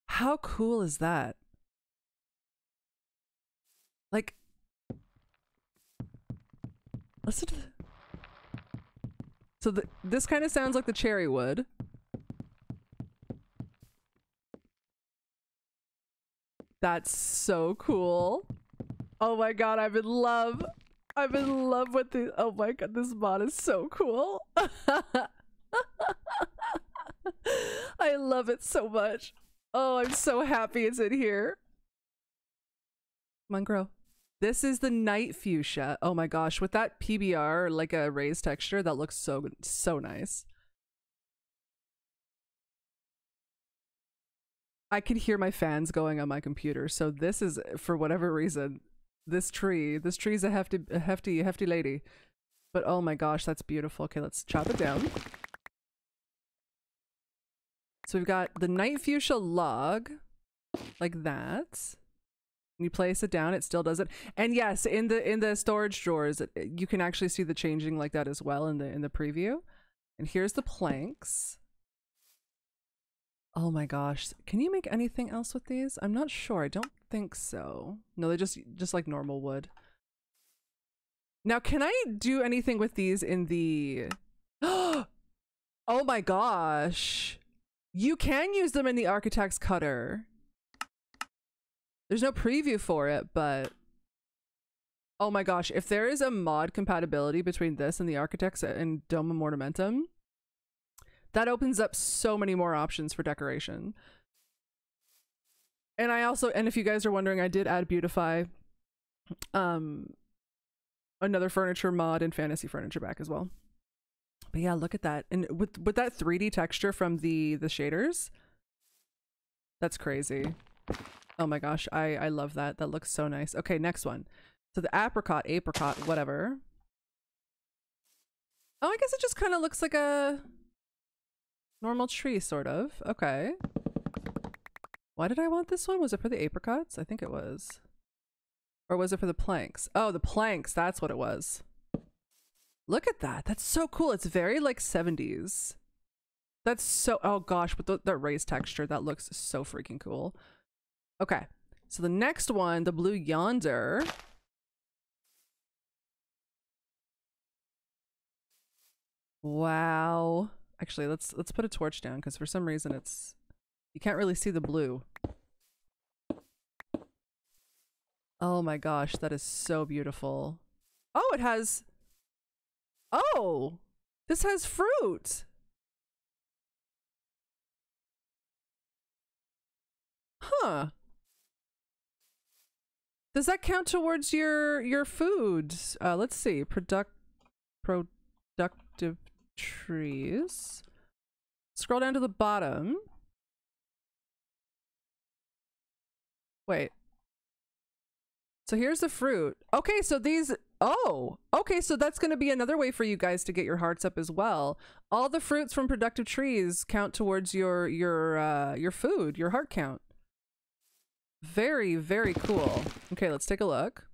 How cool is that? Like, listen to the, so the, this kind of sounds like the cherry wood. That's so cool. Oh my god, I'm in love. I'm in love with the. Oh my god, this mod is so cool. I love it so much. Oh, I'm so happy it's in here. Come on, grow. This is the night fuchsia. Oh my gosh, with that PBR, like a raised texture, that looks so so nice. I could hear my fans going on my computer. So this is for whatever reason, this tree, this tree's a hefty a hefty hefty lady. But oh my gosh, that's beautiful. Okay, let's chop it down. So we've got the night fuchsia log like that. You place it down, it still does it. And yes, in the in the storage drawers, you can actually see the changing like that as well in the in the preview. And here's the planks. Oh my gosh. Can you make anything else with these? I'm not sure. I don't think so. No, they just just like normal wood. Now, can I do anything with these in the Oh my gosh. You can use them in the architect's cutter. There's no preview for it, but oh my gosh, if there is a mod compatibility between this and the architects and Domum Ornamentum, that opens up so many more options for decoration. And I also, and if you guys are wondering, I did add Beautify, um, another furniture mod and fantasy furniture back as well. But yeah, look at that. And with with that 3D texture from the the shaders, that's crazy. Oh my gosh, I I love that. That looks so nice. Okay, next one. So the apricot, apricot, whatever. Oh, I guess it just kind of looks like a normal tree, sort of. Okay. Why did I want this one? Was it for the apricots? I think it was. Or was it for the planks? Oh, the planks. That's what it was. Look at that. That's so cool. It's very like 70s. That's so, oh gosh, with the, the raised texture, that looks so freaking cool. Okay. So the next one, the blue yonder. Wow. Actually, let's let's put a torch down because for some reason it's you can't really see the blue. Oh my gosh, that is so beautiful. Oh, it has Oh, this has fruit. Huh. Does that count towards your your food? Uh, let's see. Product productive trees. Scroll down to the bottom. Wait. So here's the fruit. Okay, so these Oh, okay. So that's going to be another way for you guys to get your hearts up as well. All the fruits from productive trees count towards your your uh, your food, your heart count. Very very cool. Okay, let's take a look.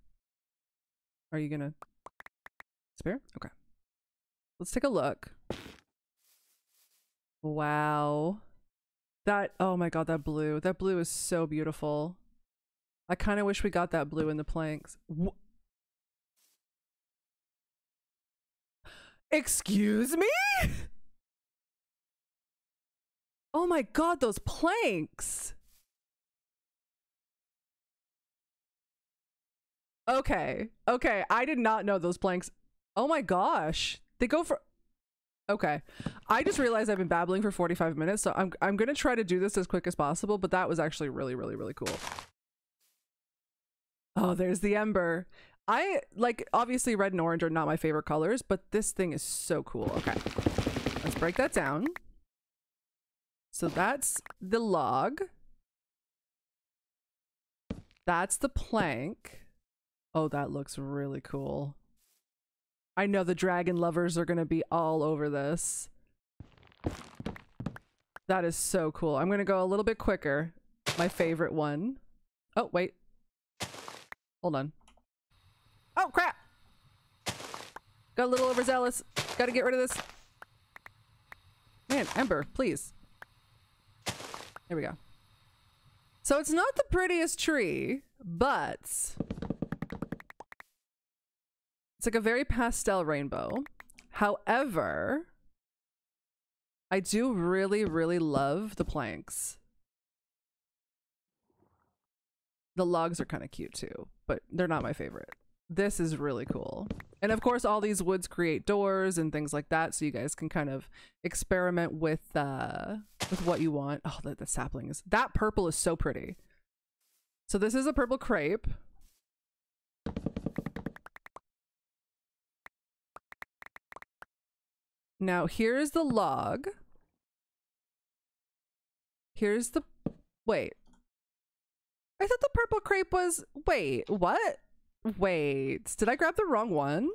Are you gonna spare? Okay. Let's take a look. Wow. That oh my god, that blue. That blue is so beautiful. I kind of wish we got that blue in the planks. Wh Excuse me? Oh my god, those planks. Okay. Okay. I did not know those planks. Oh my gosh. They go for Okay. I just realized I've been babbling for 45 minutes, so I'm I'm going to try to do this as quick as possible, but that was actually really really really cool. Oh, there's the ember. I like obviously red and orange are not my favorite colors, but this thing is so cool. Okay. Let's break that down. So that's the log. That's the plank. Oh, that looks really cool. I know the dragon lovers are going to be all over this. That is so cool. I'm going to go a little bit quicker. My favorite one. Oh, wait. Hold on. Oh, crap! Got a little overzealous. Gotta get rid of this. Man, Ember, please. There we go. So it's not the prettiest tree, but like a very pastel rainbow. However, I do really, really love the planks. The logs are kind of cute too, but they're not my favorite this is really cool. And of course, all these woods create doors and things like that, so you guys can kind of experiment with uh, with what you want. Oh, the, the sapling is that purple is so pretty. So this is a purple crepe. Now here's the log. Here's the wait. I thought the purple crepe was wait, what? Wait, did I grab the wrong one?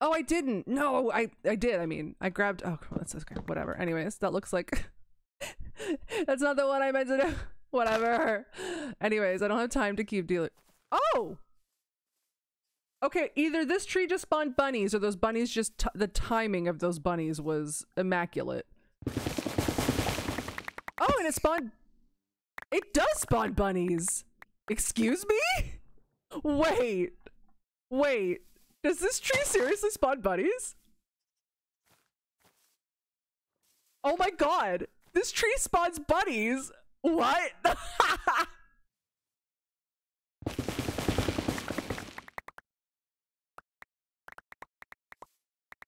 Oh, I didn't. No, I I did. I mean, I grabbed. Oh, that's okay. Whatever. Anyways, that looks like that's not the one I meant to do. Whatever. Anyways, I don't have time to keep dealing. Oh! Okay, either this tree just spawned bunnies or those bunnies just the timing of those bunnies was immaculate. Oh, and it spawned It does spawn bunnies. Excuse me? Wait. Wait. Does this tree seriously spawn bunnies? Oh my god. This tree spawns bunnies. What?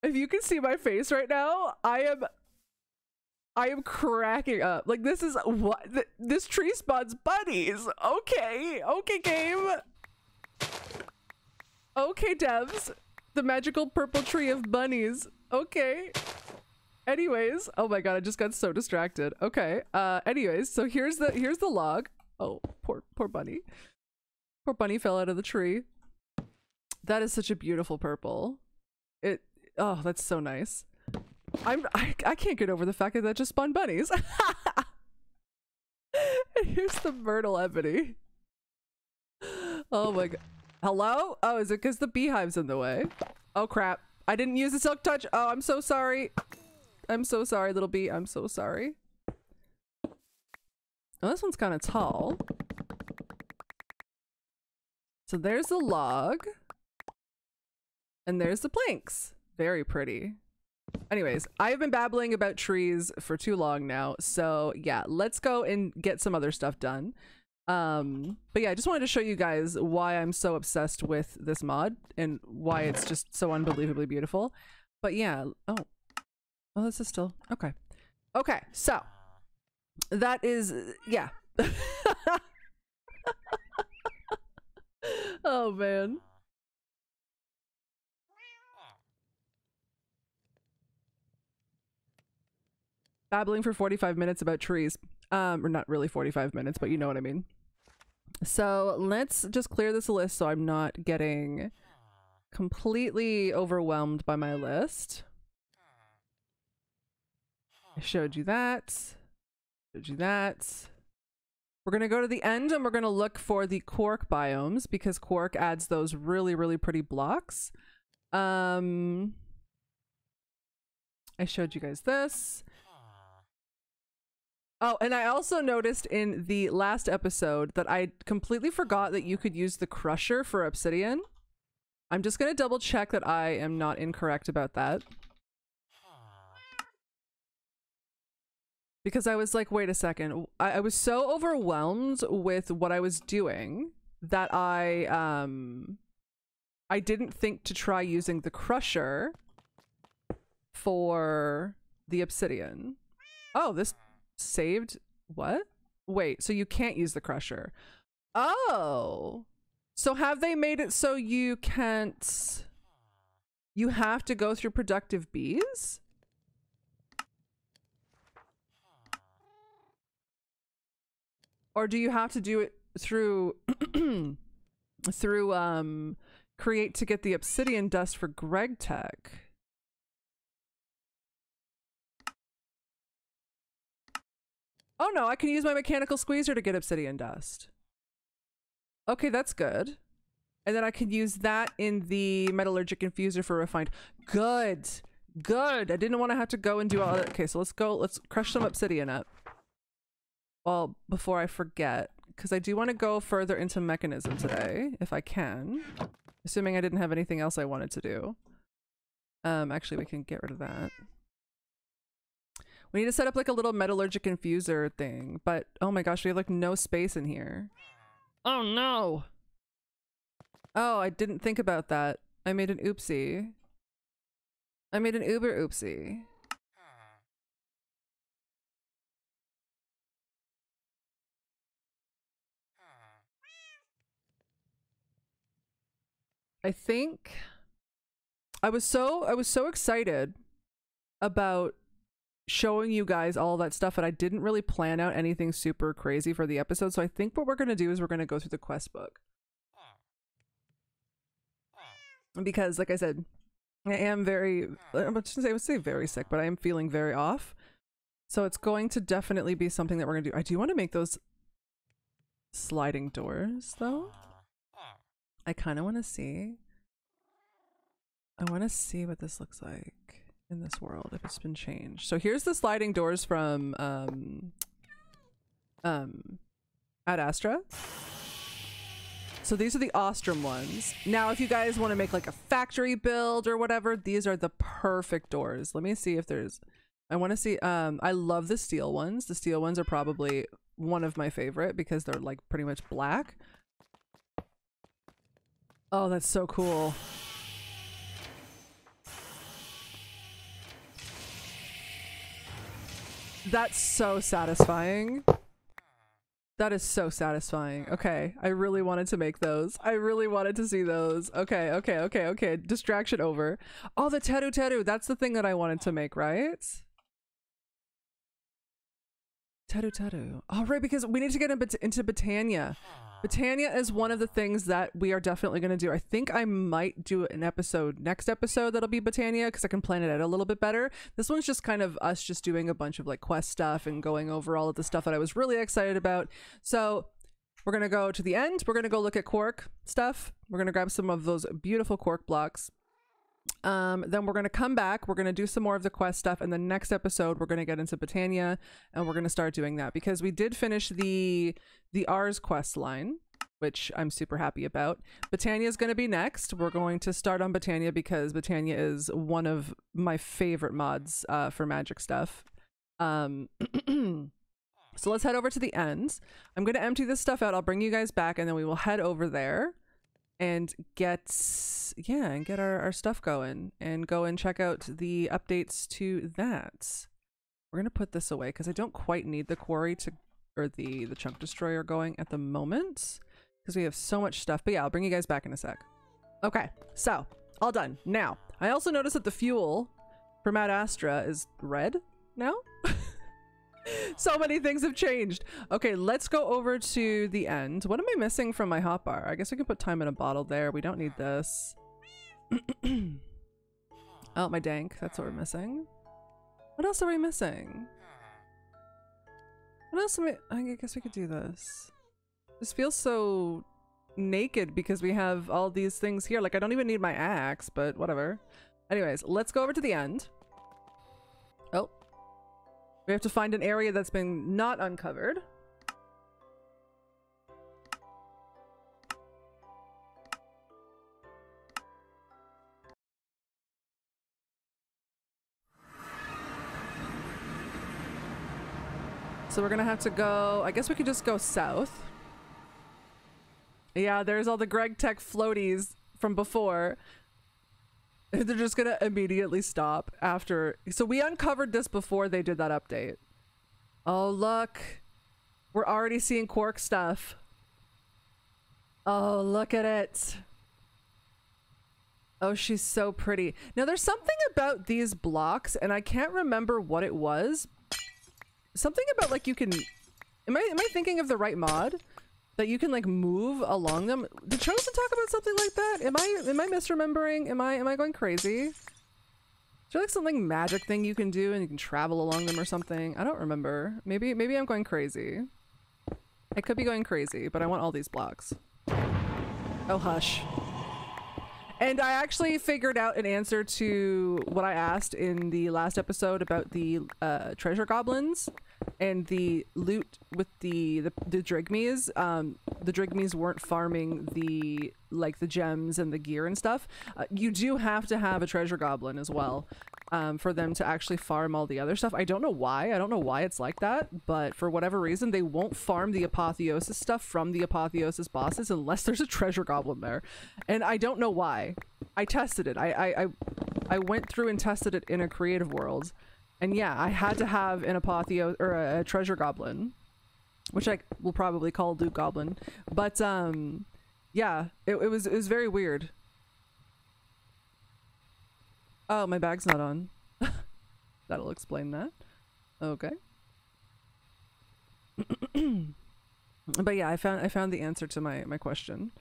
if you can see my face right now, I am I am cracking up. Like this is what th this tree spawns bunnies. Okay. Okay, game. Okay, devs. The magical purple tree of bunnies. Okay. Anyways, oh my god, I just got so distracted. Okay. Uh anyways, so here's the here's the log. Oh, poor poor bunny. Poor bunny fell out of the tree. That is such a beautiful purple. It oh, that's so nice. I'm I, I can't get over the fact that that just spawned bunnies. here's the myrtle ebony. Oh my god. Hello? Oh, is it because the beehive's in the way? Oh crap. I didn't use the silk touch. Oh, I'm so sorry. I'm so sorry, little bee. I'm so sorry. Oh, this one's kind of tall. So there's the log. And there's the planks. Very pretty. Anyways, I've been babbling about trees for too long now. So yeah, let's go and get some other stuff done. Um, but yeah, I just wanted to show you guys why I'm so obsessed with this mod and why it's just so unbelievably beautiful. But yeah, oh, oh, this is still, okay. Okay, so that is, yeah. oh man. Babbling for 45 minutes about trees. Um, or not really 45 minutes, but you know what I mean. So let's just clear this list so I'm not getting completely overwhelmed by my list. I showed you that. Showed you that. We're going to go to the end and we're going to look for the quark biomes because quark adds those really, really pretty blocks. Um, I showed you guys this. Oh, and I also noticed in the last episode that I completely forgot that you could use the crusher for obsidian. I'm just going to double check that I am not incorrect about that. Because I was like, wait a second. I, I was so overwhelmed with what I was doing that I, um, I didn't think to try using the crusher for the obsidian. Oh, this saved what? Wait, so you can't use the crusher. Oh. So have they made it so you can't you have to go through productive bees? Or do you have to do it through through um create to get the obsidian dust for GregTech? Oh no, I can use my mechanical squeezer to get obsidian dust. Okay, that's good. And then I can use that in the metallurgic infuser for refined. Good. Good. I didn't want to have to go and do all that. Okay, so let's go. Let's crush some obsidian up. Well, before I forget, because I do want to go further into Mekanism today, if I can. Assuming I didn't have anything else I wanted to do. Um, actually, we can get rid of that. We need to set up like a little metallurgic infuser thing, but oh my gosh, we have like no space in here. Oh no! Oh, I didn't think about that. I made an oopsie. I made an uber oopsie. I think I was so I was so excited about showing you guys all that stuff and I didn't really plan out anything super crazy for the episode. So I think what we're going to do is we're going to go through the quest book. Because like I said, I am very I would say very sick, but I am feeling very off. So it's going to definitely be something that we're going to do. I do want to make those sliding doors though. I kind of want to see. I want to see what this looks like in this world if it's been changed. So here's the sliding doors from um um Ad Astra. So these are the Ostrum ones. Now, if you guys want to make like a factory build or whatever, these are the perfect doors. Let me see if there's I want to see um I love the steel ones. The steel ones are probably one of my favorite because they're like pretty much black. Oh, that's so cool. That's so satisfying. That is so satisfying. Okay, I really wanted to make those. I really wanted to see those. Okay, okay, okay, okay. Distraction over. Oh, the Teru Teru. That's the thing that I wanted to make, right? Teru Teru. All right, because we need to get into Botania. Botania is one of the things that we are definitely going to do. I think I might do an episode next episode that'll be Botania because I can plan it out a little bit better. This one's just kind of us just doing a bunch of like quest stuff and going over all of the stuff that I was really excited about. So we're going to go to the end. We're going to go look at Quark stuff. We're going to grab some of those beautiful Quark blocks. Um, then we're going to come back. We're going to do some more of the quest stuff. And the next episode, we're going to get into Botania and we're going to start doing that because we did finish the, the Ars quest line, which I'm super happy about. Botania is going to be next. We're going to start on Botania because Botania is one of my favorite mods, uh, for magic stuff. Um, so let's head over to the ends. I'm going to empty this stuff out. I'll bring you guys back and then we will head over there and get yeah and get our, our stuff going and go and check out the updates to that. We're gonna put this away because i don't quite need the quarry to or the the chunk destroyer going at the moment because we have so much stuff but yeah i'll bring you guys back in a sec. Okay so all done. Now i also noticed that the fuel from ad astra is red now so many things have changed. Okay, let's go over to the end. What am I missing from my hotbar? I guess I can put time in a bottle there. We don't need this. oh, my dank. That's what we're missing. What else are we missing? What else am I... I guess we could do this. This feels so naked because we have all these things here. Like, I don't even need my axe, but whatever. Anyways, let's go over to the end. We have to find an area that's been not uncovered. So we're gonna have to go, I guess we could just go south. Yeah, there's all the GregTech floaties from before. They're just gonna immediately stop after. So we uncovered this before they did that update. Oh, look. We're already seeing Quark stuff. Oh, look at it. Oh, she's so pretty. Now, there's something about these blocks, and I can't remember what it was. Something about, like, you can... Am I, am I thinking of the right mod? That you can like move along them. Did Chosen talk about something like that? Am I am I misremembering? Am I am I going crazy? Is there like something magic thing you can do and you can travel along them or something? I don't remember. Maybe maybe I'm going crazy. I could be going crazy, but I want all these blocks. Oh hush. And I actually figured out an answer to what I asked in the last episode about the uh, treasure goblins and the loot with the the, the Drigmies. Um, the Drigmies weren't farming the like the gems and the gear and stuff. Uh, you do have to have a treasure goblin as well um, for them to actually farm all the other stuff. I don't know why. I don't know why it's like that, but for whatever reason, they won't farm the apotheosis stuff from the apotheosis bosses unless there's a treasure goblin there, and I don't know why. I tested it. I I I, I went through and tested it in a creative world and yeah, I had to have an apotheo or a, a treasure goblin, which I will probably call Duke Goblin. But um, yeah, it, it was it was very weird. Oh, my bag's not on. That'll explain that. Okay. but yeah, I found I found the answer to my my question.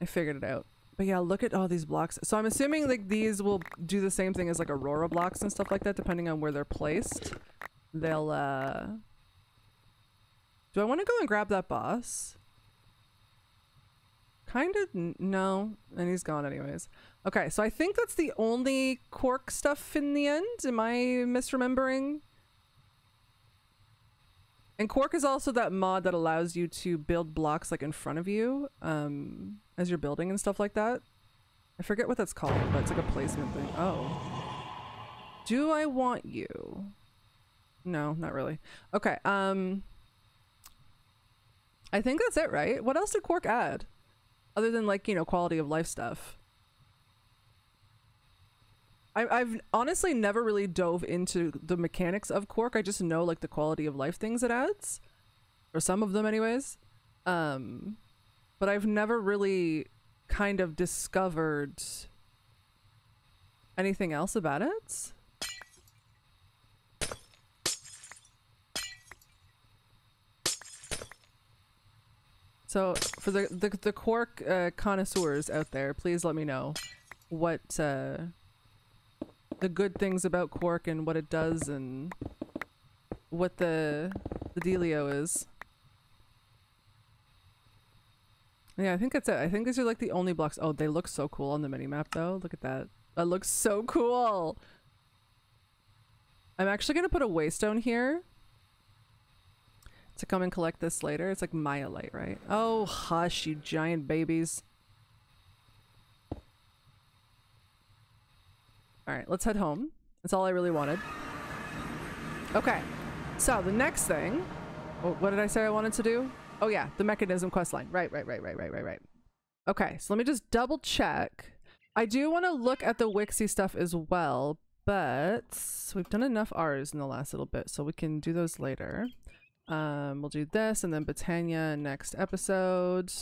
I figured it out. But yeah, look at all these blocks. So I'm assuming like these will do the same thing as like Aurora blocks and stuff like that, depending on where they're placed. They'll, uh... Do I want to go and grab that boss? kind of no, and he's gone anyways. Okay, so I think that's the only quark stuff in the end. Am I misremembering? And quark is also that mod that allows you to build blocks like in front of you um, as you're building and stuff like that. I forget what that's called, but it's like a placement thing. Oh. Do I want you? No, not really. Okay, um... I think that's it, right? What else did Quark add? Other than like, you know, quality of life stuff. I, I've honestly never really dove into the mechanics of Quark. I just know like the quality of life things it adds. Or some of them anyways. Um, but I've never really kind of discovered anything else about it. So for the the, the quark uh, connoisseurs out there, please let me know what uh, the good things about quark and what it does and what the the dealio is. Yeah, I think that's it. I think these are like the only blocks. Oh, they look so cool on the mini map though. Look at that. That looks so cool. I'm actually gonna put a waystone here to come and collect this later. It's like Myalite, right? Oh, hush, you giant babies. Alright, let's head home. That's all I really wanted. Okay, so the next thing... Oh, what did I say I wanted to do? Oh yeah, the Mekanism quest line. Right, right, right, right, right, right, right. Okay, so let me just double check. I do want to look at the Wixie stuff as well, but we've done enough Ars in the last little bit, so we can do those later. Um, we'll do this and then Botania next episode.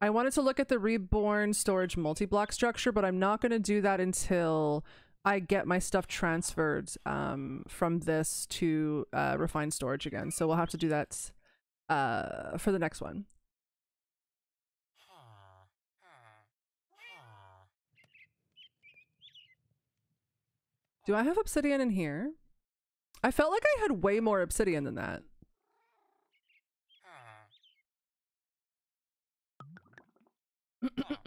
I wanted to look at the reborn storage multi-block structure, but I'm not going to do that until I get my stuff transferred um, from this to uh, refined storage again. So we'll have to do that uh, for the next one. Do I have obsidian in here? I felt like I had way more obsidian than that.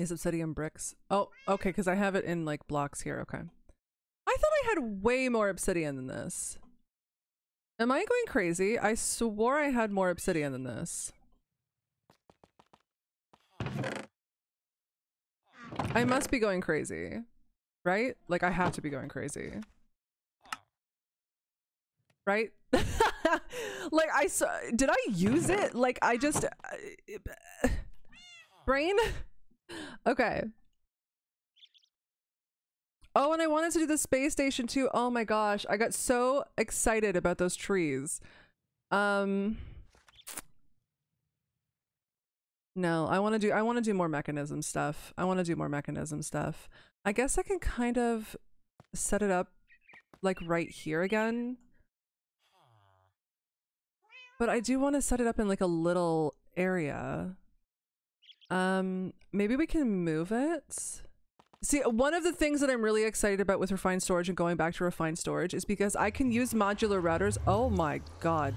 Is obsidian bricks? Oh, okay, because I have it in like blocks here. Okay. I thought I had way more obsidian than this. Am I going crazy? I swore I had more obsidian than this. I must be going crazy. Right? Like I have to be going crazy. Right? like I saw did I use it? Like I just uh, brain okay. Oh, and I wanted to do the space station too. Oh my gosh, I got so excited about those trees. Um No, I want to do I want to do more Mekanism stuff. I want to do more Mekanism stuff. I guess I can kind of set it up like right here again. But I do want to set it up in like a little area. Um, maybe we can move it. See, one of the things that I'm really excited about with refined storage and going back to refined storage is because I can use modular routers. Oh my god.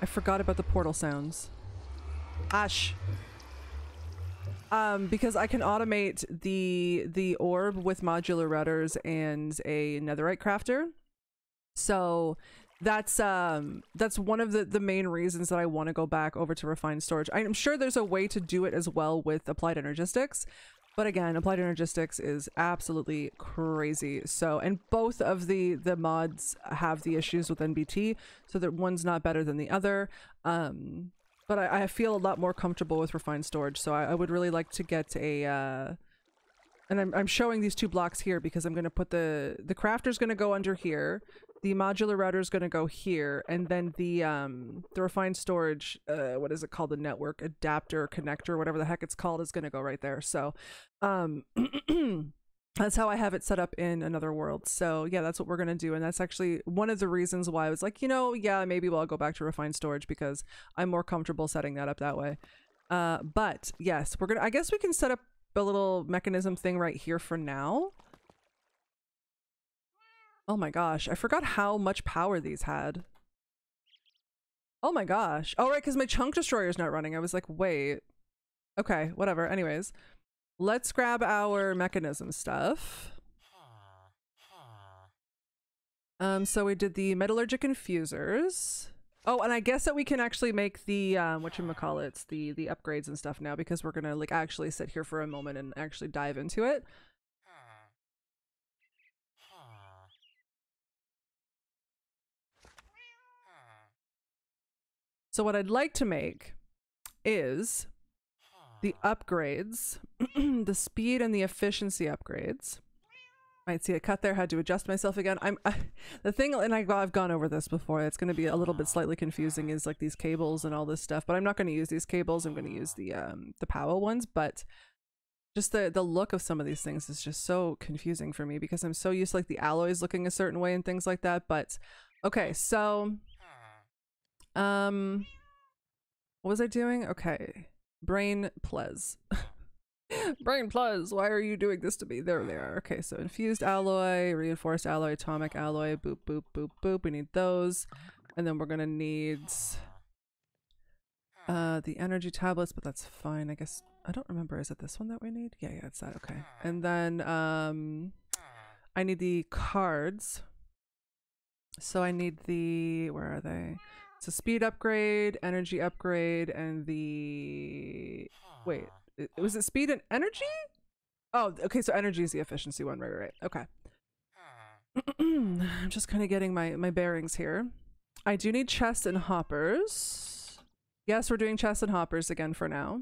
I forgot about the portal sounds. Ash. Um, because I can automate the the orb with modular routers and a netherite crafter. So that's um that's one of the the main reasons that I want to go back over to refined storage. I'm sure there's a way to do it as well with applied energistics, but again, applied energistics is absolutely crazy. So, and both of the the mods have the issues with NBT, so that one's not better than the other. Um, but I, I feel a lot more comfortable with refined storage, so I, I would really like to get a. Uh, and I'm, I'm showing these two blocks here because I'm going to put the the crafter's going to go under here the modular router is going to go here and then the um the refined storage uh what is it called? The network adapter connector whatever the heck it's called is going to go right there. So um that's how i have it set up in another world. So yeah that's what we're going to do and that's actually one of the reasons why i was like you know yeah maybe we'll go back to refined storage because i'm more comfortable setting that up that way. Uh but yes we're gonna i guess we can set up a little Mekanism thing right here for now Oh my gosh, I forgot how much power these had. Oh my gosh. Oh, right, because my chunk destroyer is not running. I was like, wait. Okay, whatever. Anyways, let's grab our Mekanism stuff. Um, so we did the metallurgic infusers. Oh, and I guess that we can actually make the um, what you call it, the the upgrades and stuff now because we're gonna like actually sit here for a moment and actually dive into it. So what I'd like to make is the upgrades, the speed and the efficiency upgrades. Might see a cut there. Had to adjust myself again. I'm I, the thing, and I, I've gone over this before. It's going to be a little bit slightly confusing. Is like these cables and all this stuff. But I'm not going to use these cables. I'm going to use the um the Powah ones. But just the the look of some of these things is just so confusing for me because I'm so used to like the alloys looking a certain way and things like that. But okay, so um, what was I doing? Okay, brain Plez. brain Plez, Why are you doing this to me? There they are. Okay, so infused alloy, reinforced alloy, atomic alloy. Boop boop boop boop. We need those, and then we're gonna need uh the energy tablets, but that's fine. I guess I don't remember. Is it this one that we need? Yeah, yeah, it's that. Okay, and then um, I need the cards. So I need the where are they? It's a speed upgrade, energy upgrade, and the wait, it, was it speed and energy? Oh, okay. So energy is the efficiency one, right? Right. Okay. I'm just kind of getting my my bearings here. I do need chests and hoppers. Yes, we're doing chests and hoppers again for now.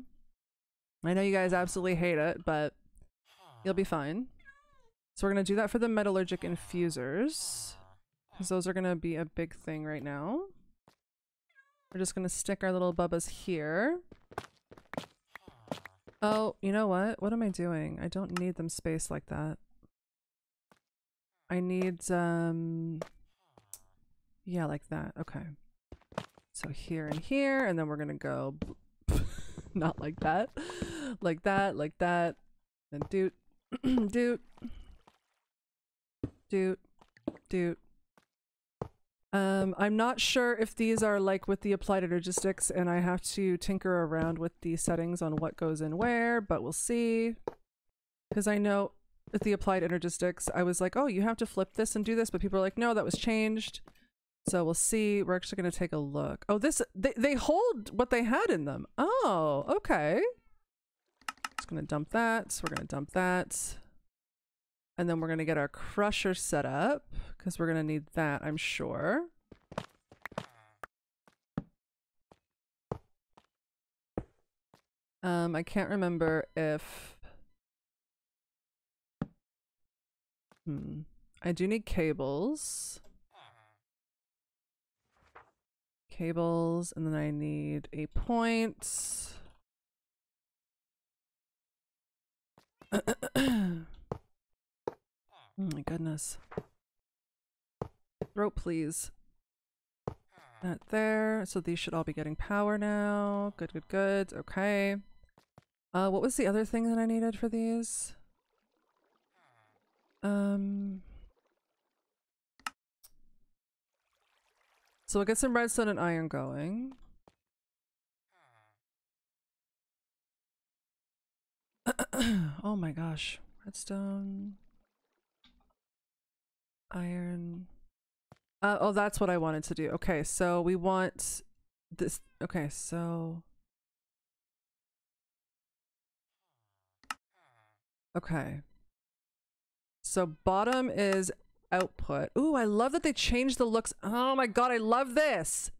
I know you guys absolutely hate it, but you'll be fine. So we're gonna do that for the metallurgic infusers. Because those are gonna be a big thing right now. We're just gonna stick our little bubbas here. Oh, you know what? What am I doing? I don't need them spaced like that. I need, um... Yeah, like that. Okay. So here and here, and then we're gonna go... Not like that. Like that, like that. And doot. doot. Doot. Doot. Um, I'm not sure if these are like with the applied energistics and I have to tinker around with the settings on what goes in where, but we'll see. Because I know with the applied energistics, I was like, oh, you have to flip this and do this, but people are like, no, that was changed. So we'll see. We're actually going to take a look. Oh, this, they, they hold what they had in them. Oh, okay. Just going to dump that. So we're going to dump that. And then we're going to get our crusher set up because we're going to need that, I'm sure. Um, I can't remember if... Hmm. I do need cables. Cables, and then I need a point. Oh my goodness. Rope, please. That there. So these should all be getting power now. Good, good, good. Okay. Uh, what was the other thing that I needed for these? Um... So we'll get some redstone and iron going. oh my gosh. Redstone iron. Uh, oh, that's what I wanted to do. Okay, so we want this. Okay, so. Okay. So bottom is output. Ooh, I love that they changed the looks. Oh my god, I love this.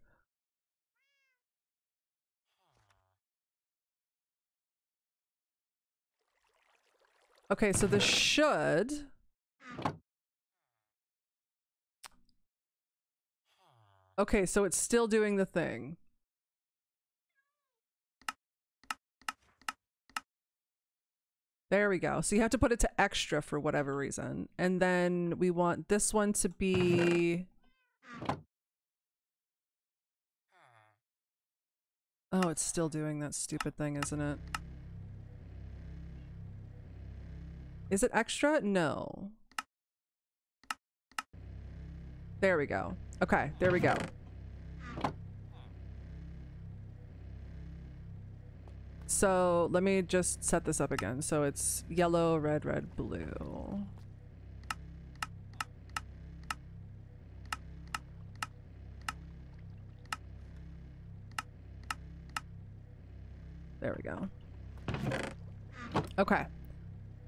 Okay, so this should Okay, so it's still doing the thing. There we go. So you have to put it to extra for whatever reason. And then we want this one to be... Oh, it's still doing that stupid thing, isn't it? Is it extra? No. There we go. Okay, there we go. So let me just set this up again. So it's yellow, red, red, blue. There we go. Okay.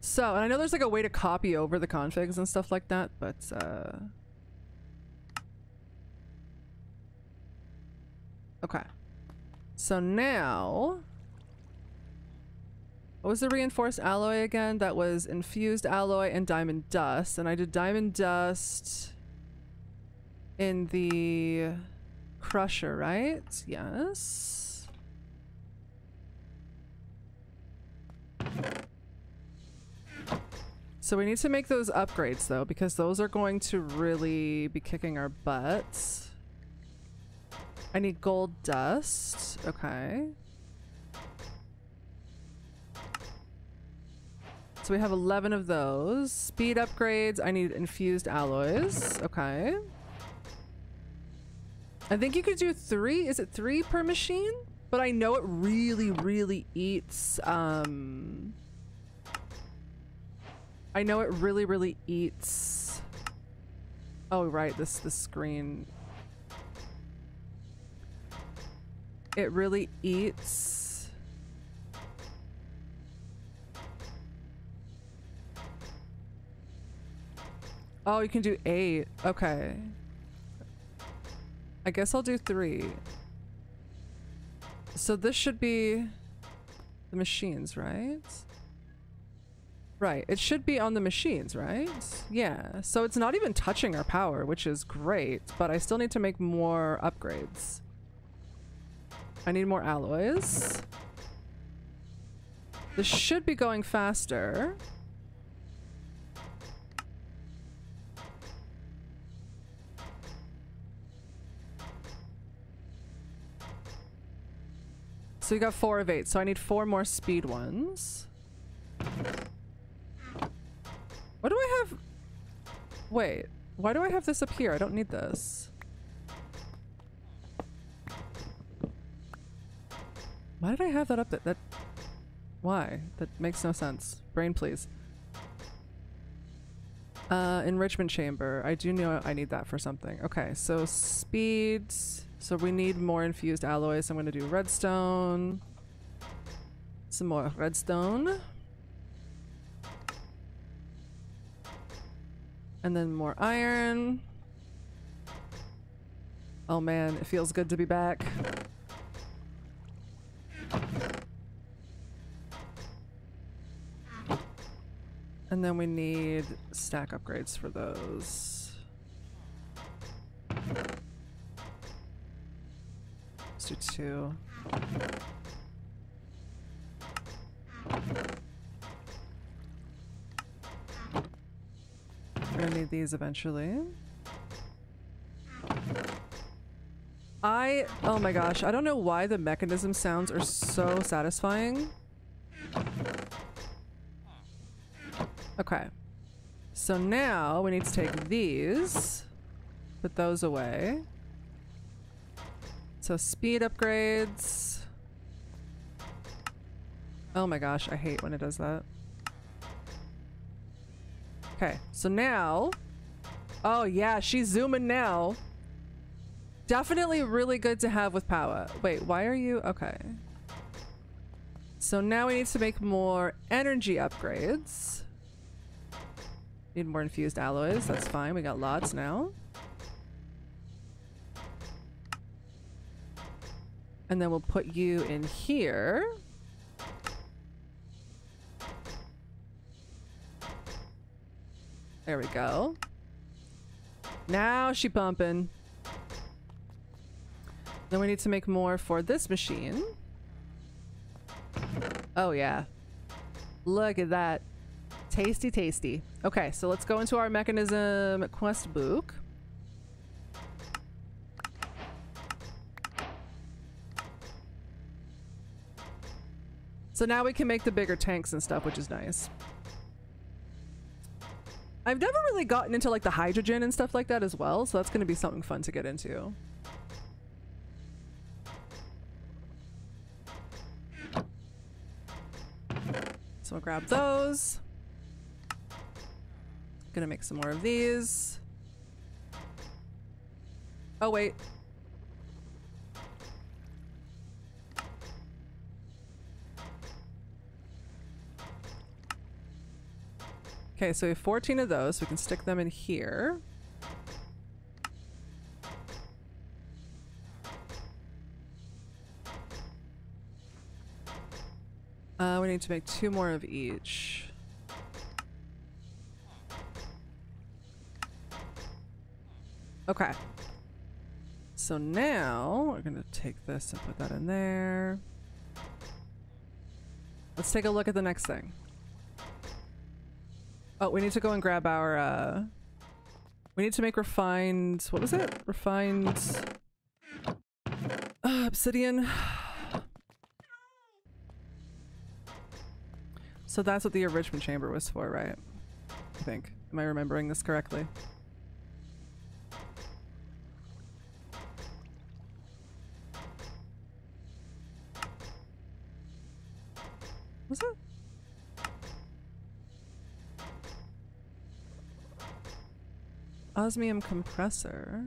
So, I know there's like a way to copy over the configs and stuff like that, but uh Okay. So now what was the reinforced alloy again? That was infused alloy and diamond dust. And I did diamond dust in the crusher, right? Yes. So we need to make those upgrades though, because those are going to really be kicking our butts. I need gold dust. Okay. So we have 11 of those. Speed upgrades. I need infused alloys. Okay. I think you could do three. Is it three per machine? But I know it really, really eats, um... I know it really, really eats... Oh, right, this, the screen. It really eats... Oh, you can do eight. Okay. I guess I'll do three. So this should be the machines, right? Right, it should be on the machines, right? Yeah, so it's not even touching our power, which is great, but I still need to make more upgrades. I need more alloys. This should be going faster. So you got four of eight, so I need four more speed ones. What do I have? Wait, why do I have this up here? I don't need this. Why did I have that up there? That, why? That makes no sense. Brain, please. Uh, enrichment chamber. I do know I need that for something. Okay, so speed. So we need more infused alloys. I'm going to do redstone. Some more redstone. And then more iron. Oh man, it feels good to be back. And then we need stack upgrades for those. Let's do two. We're gonna need these eventually. I, oh my gosh, I don't know why the Mekanism sounds are so satisfying. Okay. So now we need to take these, put those away. So speed upgrades. Oh my gosh, I hate when it does that. Okay, so now... Oh yeah, she's zooming now. Definitely really good to have with power. Wait, why are you... Okay. So now we need to make more energy upgrades. Need more infused alloys. That's fine. We got lots now. And then we'll put you in here. There we go. Now she bumping. Then we need to make more for this machine. Oh yeah. Look at that. Tasty, tasty. Okay, so let's go into our Mekanism quest book. So now we can make the bigger tanks and stuff, which is nice. I've never really gotten into like the hydrogen and stuff like that as well, so that's going to be something fun to get into. So we'll grab those. Gonna make some more of these. Oh, wait. Okay, so we have 14 of those. We can stick them in here. Uh, we need to make two more of each. Okay. So now we're gonna take this and put that in there. Let's take a look at the next thing. Oh, we need to go and grab our, uh... We need to make refined... What was it? Refined... Uh, obsidian. So that's what the enrichment chamber was for, right? I think. Am I remembering this correctly? Osmium compressor.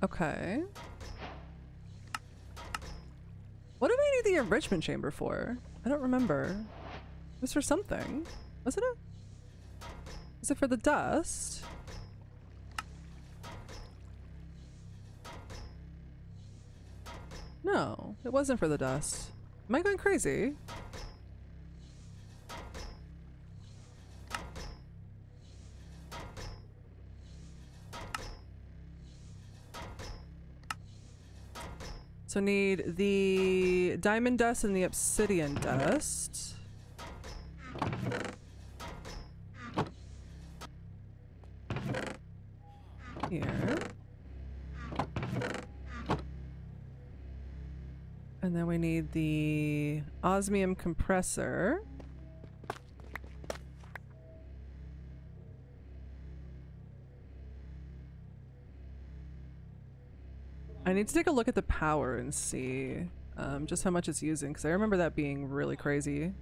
Okay. What did I need the enrichment chamber for? I don't remember. It was for something. Wasn't it? Was it for the dust? No, it wasn't for the dust. Am I going crazy? So need the diamond dust and the obsidian dust. Here. And then we need the osmium compressor. I need to take a look at the power and see um, just how much it's using because I remember that being really crazy.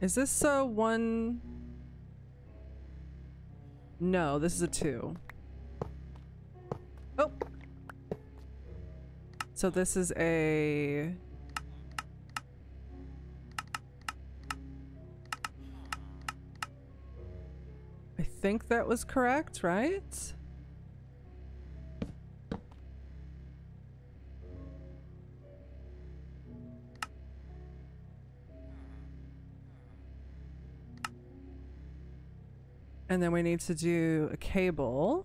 Is this a one? No, this is a two. Oh! So this is a... think that was correct, right? And then we need to do a cable.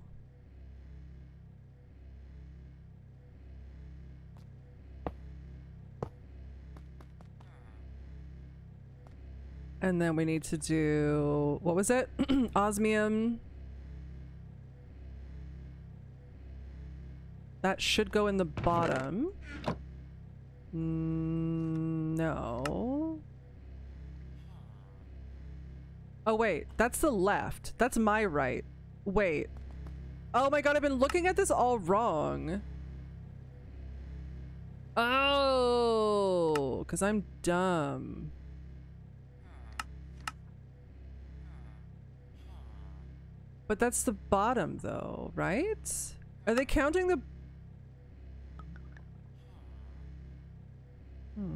And then we need to do, what was it? Osmium. That should go in the bottom. Mm, no. Oh wait, that's the left. That's my right. Wait. Oh my god, I've been looking at this all wrong. Oh, because I'm dumb. But that's the bottom though, right? Are they counting the... Hmm.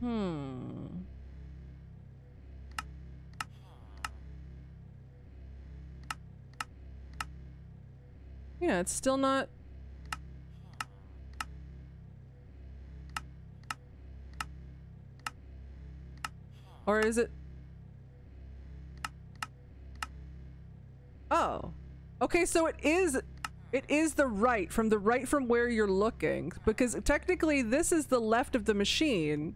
Hmm. Yeah, it's still not... Or is it? Oh. Okay, so it is it is the right from the right from where you're looking because technically this is the left of the machine,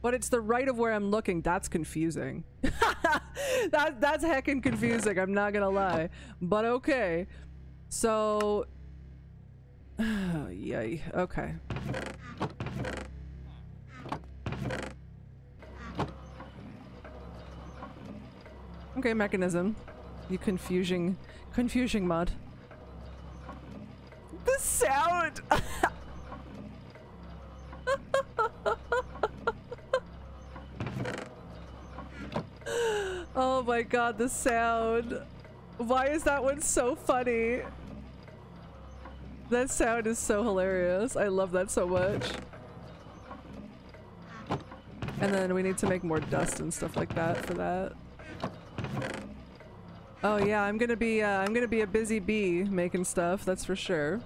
but it's the right of where I'm looking. That's confusing. that that's heckin' confusing. I'm not gonna lie, but okay. So, yay. Okay. Okay, Mekanism. You confusing, confusing mod. The sound! oh my god, the sound. Why is that one so funny? That sound is so hilarious. I love that so much. And then we need to make more dust and stuff like that for that. Oh yeah, I'm gonna be uh, I'm gonna be a busy bee making stuff. That's for sure.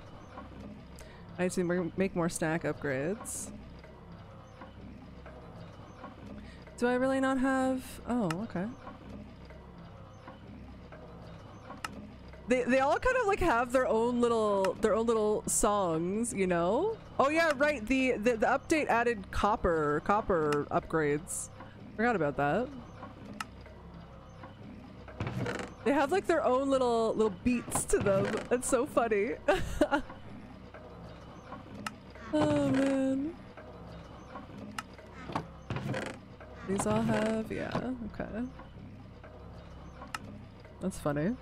I need to make more stack upgrades. Do I really not have? Oh, okay. They they all kind of like have their own little their own little songs, you know? Oh yeah, right. The the, the update added copper copper upgrades. Forgot about that. They have like their own little little beats to them. It's so funny. oh man. These all have, yeah, okay. That's funny.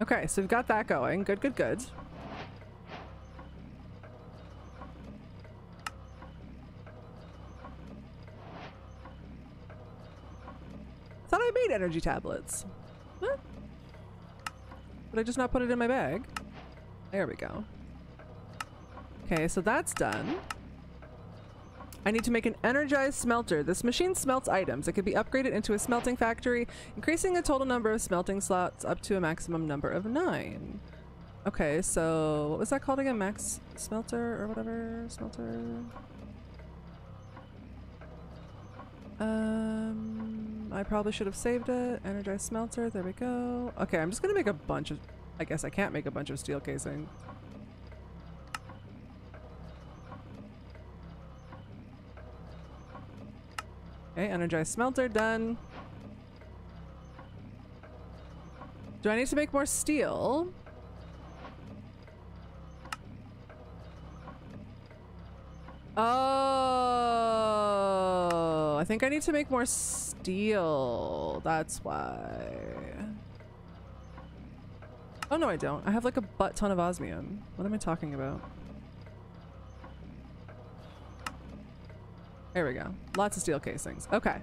Okay, so we've got that going. Good, good, good. Thought I made energy tablets. But I just not put it in my bag? There we go. Okay, so that's done. I need to make an energized smelter. This machine smelts items. It can be upgraded into a smelting factory, increasing the total number of smelting slots up to a maximum number of nine. Okay, so what was that called again? Max smelter or whatever? Smelter? Um, I probably should have saved it. Energized smelter. There we go. Okay, I'm just gonna make a bunch of. I guess I can't make a bunch of steel casing. Okay, energized smelter done. Do I need to make more steel? Oh, I think I need to make more steel. That's why. Oh, no, I don't. I have like a butt ton of osmium. What am I talking about? There we go. Lots of steel casings. Okay.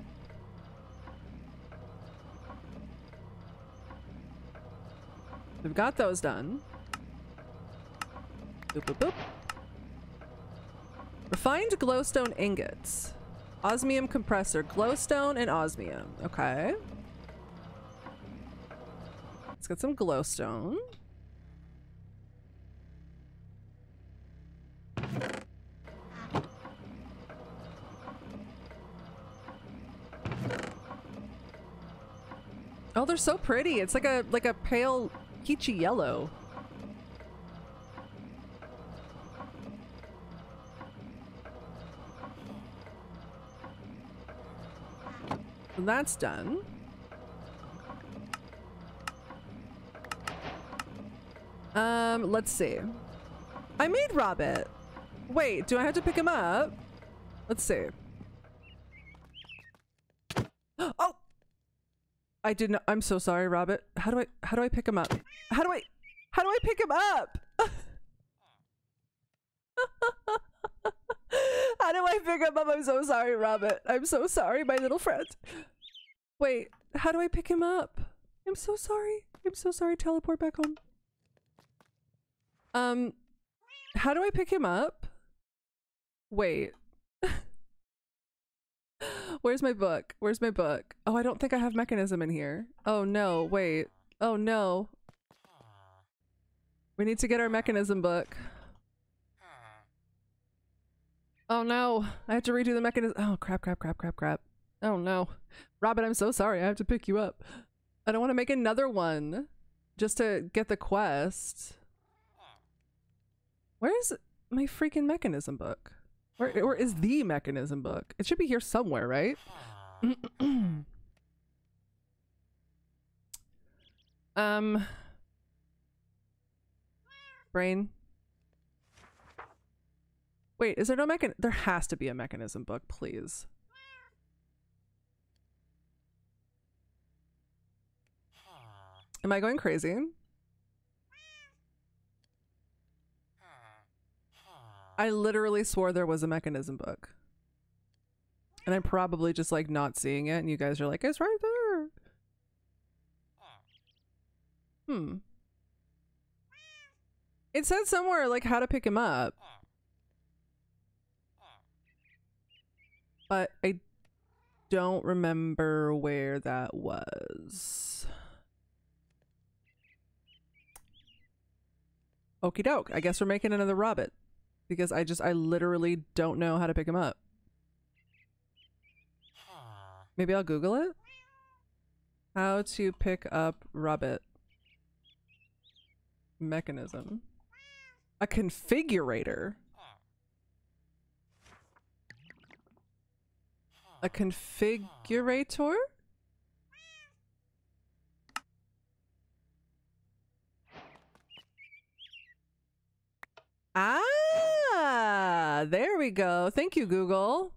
We've got those done. Boop, boop, boop. Refined glowstone ingots. Osmium compressor. Glowstone and osmium. Okay. Let's get some glowstone. Oh, they're so pretty. It's like a like a pale peachy yellow. That's done. Um, let's see. I made Robert. Wait, do I have to pick him up? Let's see. Oh! I didn't- I'm so sorry, Robert. How do I- how do I pick him up? How do I- how do I pick him up? how do I pick him up? I'm so sorry, Robert. I'm so sorry, my little friend. Wait, how do I pick him up? I'm so sorry. I'm so sorry. Teleport back home. Um, how do I pick him up? Wait. Where's my book? Where's my book? Oh, I don't think I have Mekanism in here. Oh no, wait. Oh no. We need to get our Mekanism book. Oh no, I have to redo the Mekanism. Oh crap, crap, crap, crap, crap. Oh no. Robin, I'm so sorry. I have to pick you up. I don't want to make another one just to get the quest. Where's my freaking Mekanism book? Where, where is the Mekanism book? It should be here somewhere, right? um. Brain. Wait, is there no mechan- There has to be a Mekanism book, please. Am I going crazy? I literally swore there was a Mekanism book. And I'm probably just like not seeing it, and you guys are like, it's right there. Hmm. It said somewhere like how to pick him up. But I don't remember where that was. Okie doke. I guess we're making another Robert. Because I just, I literally don't know how to pick him up. Maybe I'll Google it. How to pick up Robert. Mekanism. A configurator. A configurator? Ah, there we go. Thank you, Google.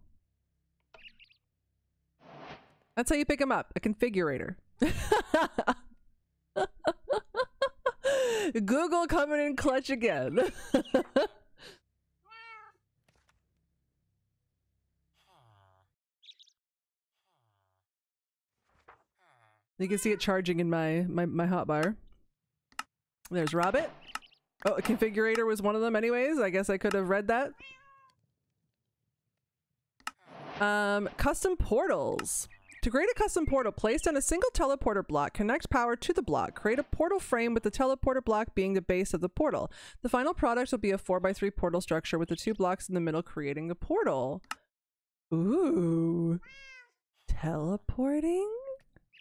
That's how you pick them up. A configurator. Google coming in clutch again. you can see it charging in my my my hotbar. There's Robert. Oh, a configurator was one of them anyways. I guess I could have read that. Um, custom portals. To create a custom portal placed on a single teleporter block, connect power to the block. Create a portal frame with the teleporter block being the base of the portal. The final product will be a 4x3 portal structure with the two blocks in the middle creating the portal. Ooh. Teleporting?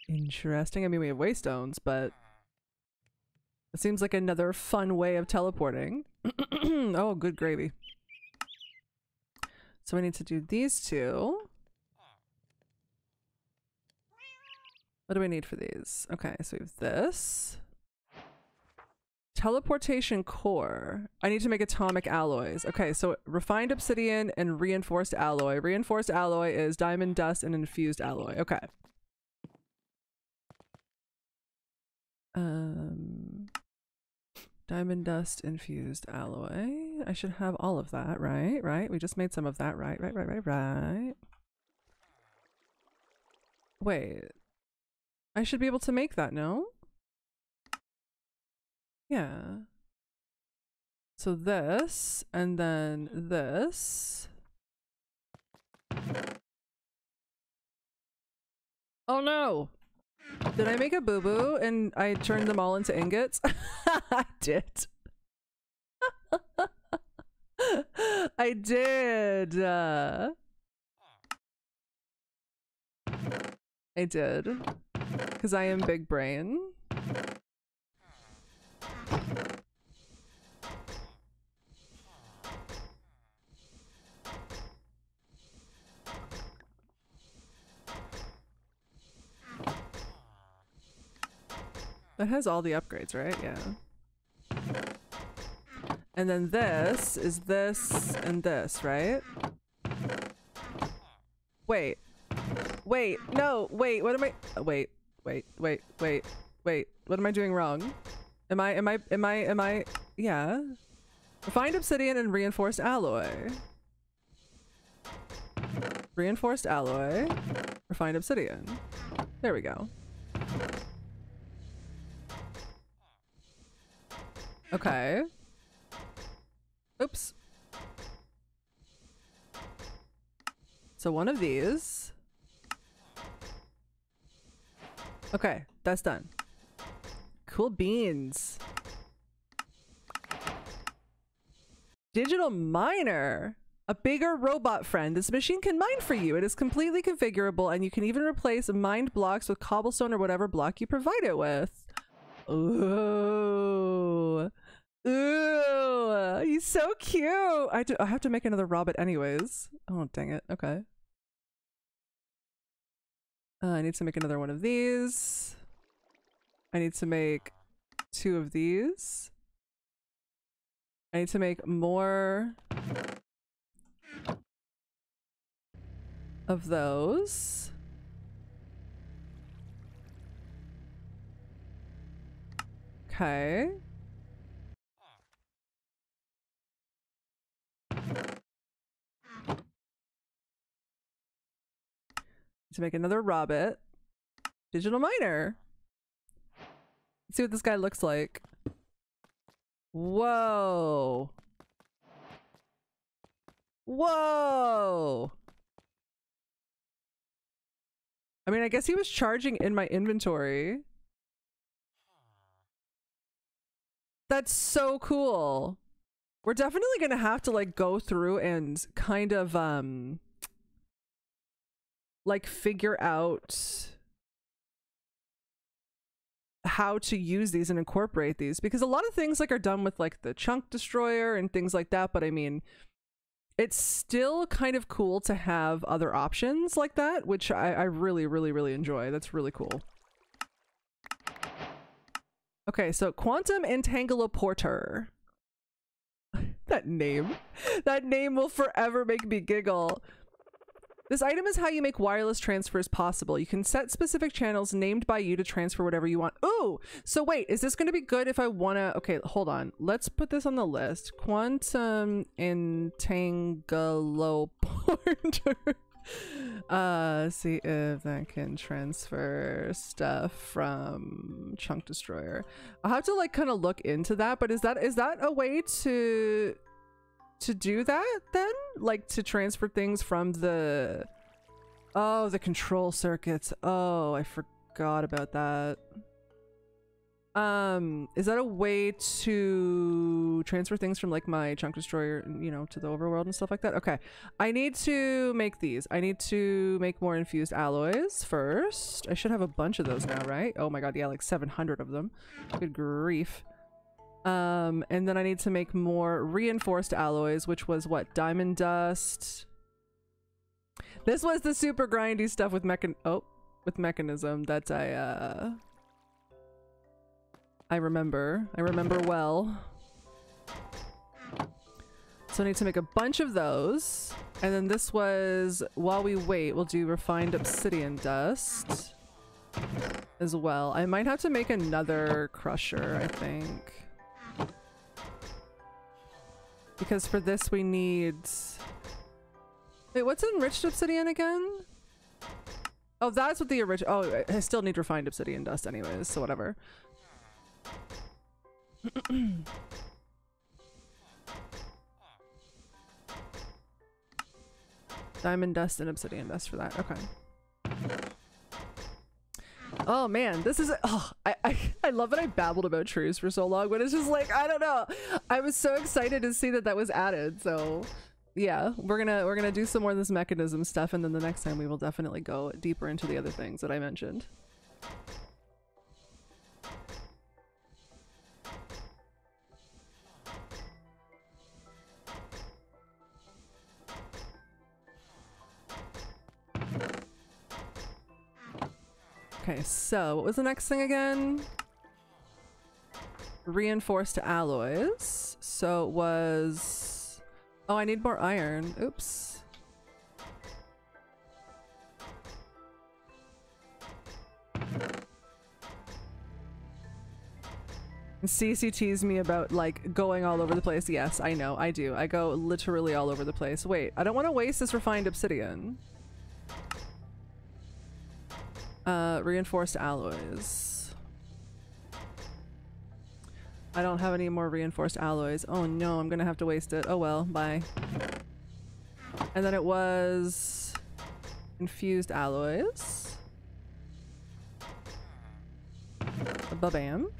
Interesting. I mean, we have waystones, but it seems like another fun way of teleporting. oh, good gravy. So we need to do these two. What do we need for these? Okay, so we have this. Teleportation core. I need to make atomic alloys. Okay, so refined obsidian and reinforced alloy. Reinforced alloy is diamond dust and infused alloy. Okay. Um, diamond dust infused alloy. I should have all of that, right? Right? We just made some of that, right? Right, right, right, right. Wait. I should be able to make that, no? Yeah. So this, and then this. Oh no! Did I make a boo-boo and I turned them all into ingots? I did. I did. Uh, I did. Because I am big brain. That has all the upgrades, right? Yeah. And then this is this and this, right? Wait. Wait. No. Wait. What am I? Wait. Wait. Wait. Wait. Wait. What am I doing wrong? Am I? Am I? Am I? Am I? Yeah. Find obsidian and reinforced alloy. Reinforced alloy. Refined obsidian. There we go. Okay. Oops. So one of these. Okay, that's done. Cool beans. Digital miner. A bigger robot friend. This machine can mine for you. It is completely configurable and you can even replace mined blocks with cobblestone or whatever block you provide it with. Ooh. Ooh. He's so cute. I, do, I have to make another Robert anyways. Oh, dang it. Okay. Uh, I need to make another one of these. I need to make two of these. I need to make more of those. Okay. To make another Robert. Digital miner. Let's see what this guy looks like. Whoa. Whoa. I mean, I guess he was charging in my inventory. That's so cool. We're definitely going to have to like go through and kind of um like figure out how to use these and incorporate these because a lot of things like are done with like the chunk destroyer and things like that but i mean it's still kind of cool to have other options like that which i, I really really really enjoy. That's really cool. Okay so quantum entangloporter. That name. That name will forever make me giggle this item is how you make wireless transfers possible. You can set specific channels named by you to transfer whatever you want. Ooh, so wait, is this going to be good if I want to... Okay, hold on. Let's put this on the list. Quantum entangloporter. uh, see if that can transfer stuff from Chunk Destroyer. I'll have to like kind of look into that, but is that is that a way to to do that then? Like to transfer things from the... Oh, the control circuits. Oh, I forgot about that. Um, is that a way to transfer things from like my chunk destroyer, you know, to the overworld and stuff like that? Okay. I need to make these. I need to make more infused alloys first. I should have a bunch of those now, right? Oh my god, yeah, like 700 of them. Good grief. Um, and then I need to make more reinforced alloys, which was what? Diamond dust. This was the super grindy stuff with mechan- oh, with Mekanism that I, uh, I remember. I remember well. So I need to make a bunch of those. And then this was, while we wait, we'll do refined obsidian dust as well. I might have to make another crusher, I think. Because for this we need... Wait, what's enriched obsidian again? Oh, that's what the original... Oh, I still need refined obsidian dust anyways, so whatever. Diamond dust and obsidian dust for that. Okay. Oh man, this is oh I, I I love that I babbled about trees for so long, but it's just like I don't know. I was so excited to see that that was added. So yeah, we're gonna we're gonna do some more of this Mekanism stuff, and then the next time we will definitely go deeper into the other things that I mentioned. Okay, so what was the next thing again? Reinforced alloys. So it was... Oh, I need more iron. Oops. CC teased me about like going all over the place. Yes, I know, I do. I go literally all over the place. Wait, I don't want to waste this refined obsidian. Uh, reinforced alloys. I don't have any more reinforced alloys. Oh no, I'm gonna have to waste it. Oh well, bye. And then it was infused alloys. Ba-bam.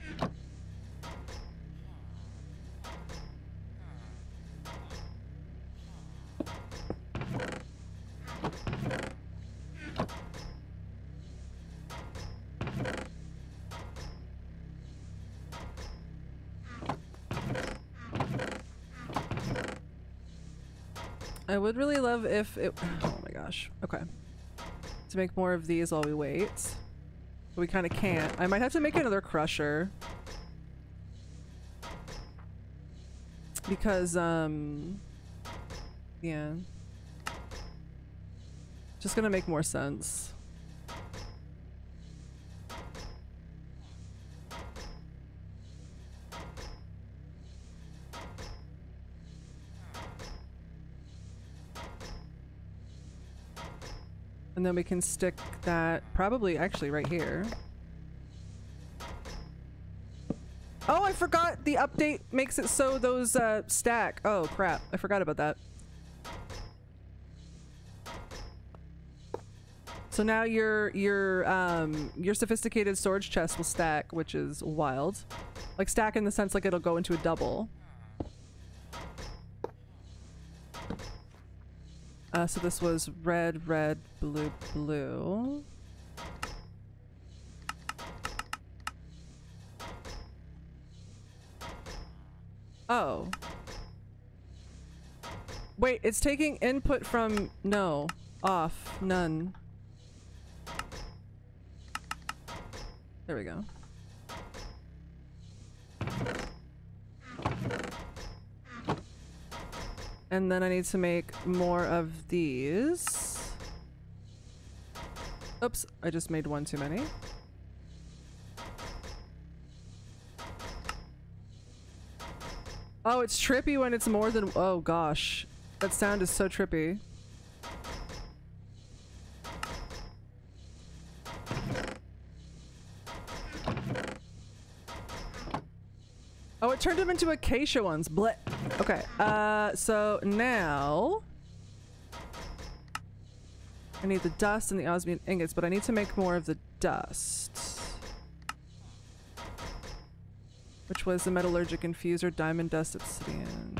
I would really love if it. Oh my gosh. Okay. To make more of these while we wait. But we kind of can't. I might have to make another crusher. Because, um. Yeah. Just gonna make more sense. And then we can stick that probably actually right here. Oh, I forgot the update makes it so those uh, stack. Oh crap, I forgot about that. So now your your um your sophisticated storage chest will stack, which is wild. Like stack in the sense like it'll go into a double. Uh, so this was red, red, blue, blue. Oh. Wait, it's taking input from no, off, none. There we go. And then I need to make more of these. Oops, I just made one too many. Oh, it's trippy when it's more than- oh gosh. That sound is so trippy. It turned them into acacia ones. Bleh. Okay, uh, so now... I need the dust and the osmium ingots, but I need to make more of the dust. Which was the metallurgic infuser, diamond dust, obsidian.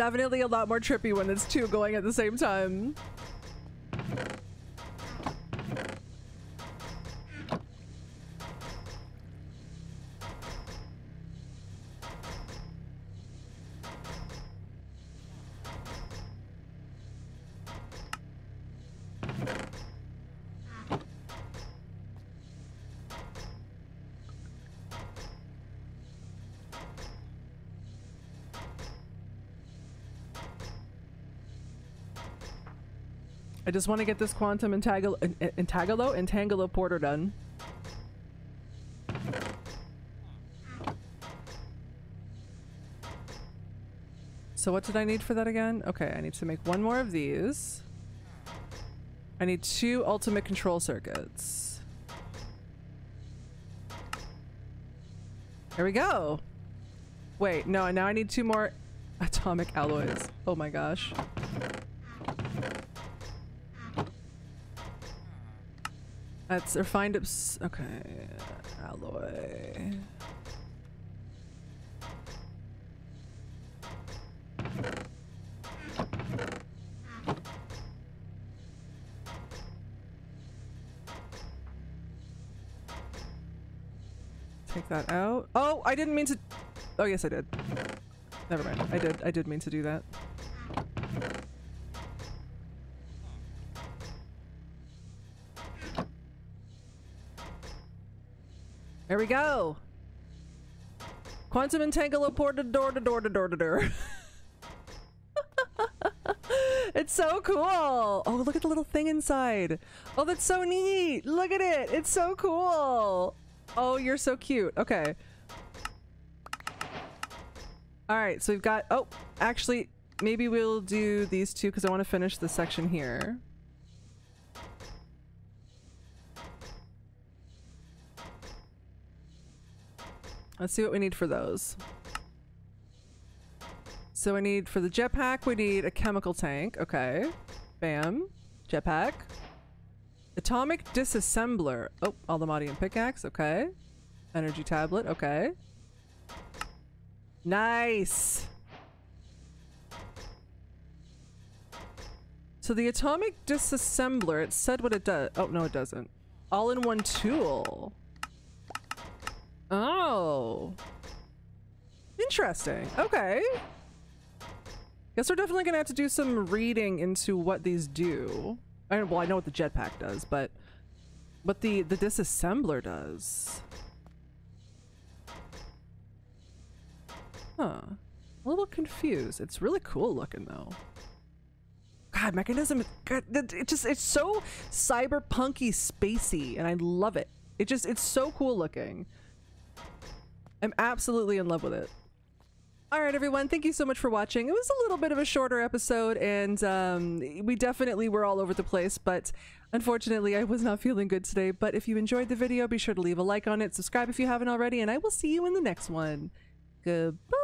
Definitely a lot more trippy when it's two going at the same time. I just want to get this quantum entanglo entanglo entanglo porter done. So what did I need for that again? Okay, I need to make one more of these. I need two ultimate control circuits. There we go. Wait, no, now I need two more atomic alloys. Oh my gosh. That's a refined ups. Okay, alloy. Take that out. Oh, I didn't mean to. Oh, yes, I did. Never mind. I did. I did mean to do that. There we go. Quantum entanglo porta door to door to door to door. It's so cool. Oh, look at the little thing inside. Oh, that's so neat. Look at it. It's so cool. Oh, you're so cute. Okay. All right, so we've got, oh, actually, maybe we'll do these two because I want to finish the section here. Let's see what we need for those. So I need, for the jetpack, we need a chemical tank. Okay. Bam. Jetpack. Atomic disassembler. Oh, Allthemodium pickaxe. Okay. Energy tablet. Okay. Nice. So the atomic disassembler, it said what it does. Oh, no, it doesn't. All in one tool. Oh. Interesting. Okay. Guess we're definitely gonna have to do some reading into what these do. I well, I know what the jetpack does, but what the the disassembler does. Huh. A little confused. It's really cool looking though. God, Mekanism. God, it just it's so cyberpunky, spacey, and I love it. It just it's so cool looking. I'm absolutely in love with it. All right, everyone. Thank you so much for watching. It was a little bit of a shorter episode, and um, we definitely were all over the place, but unfortunately, I was not feeling good today. But if you enjoyed the video, be sure to leave a like on it, subscribe if you haven't already, and I will see you in the next one. Goodbye.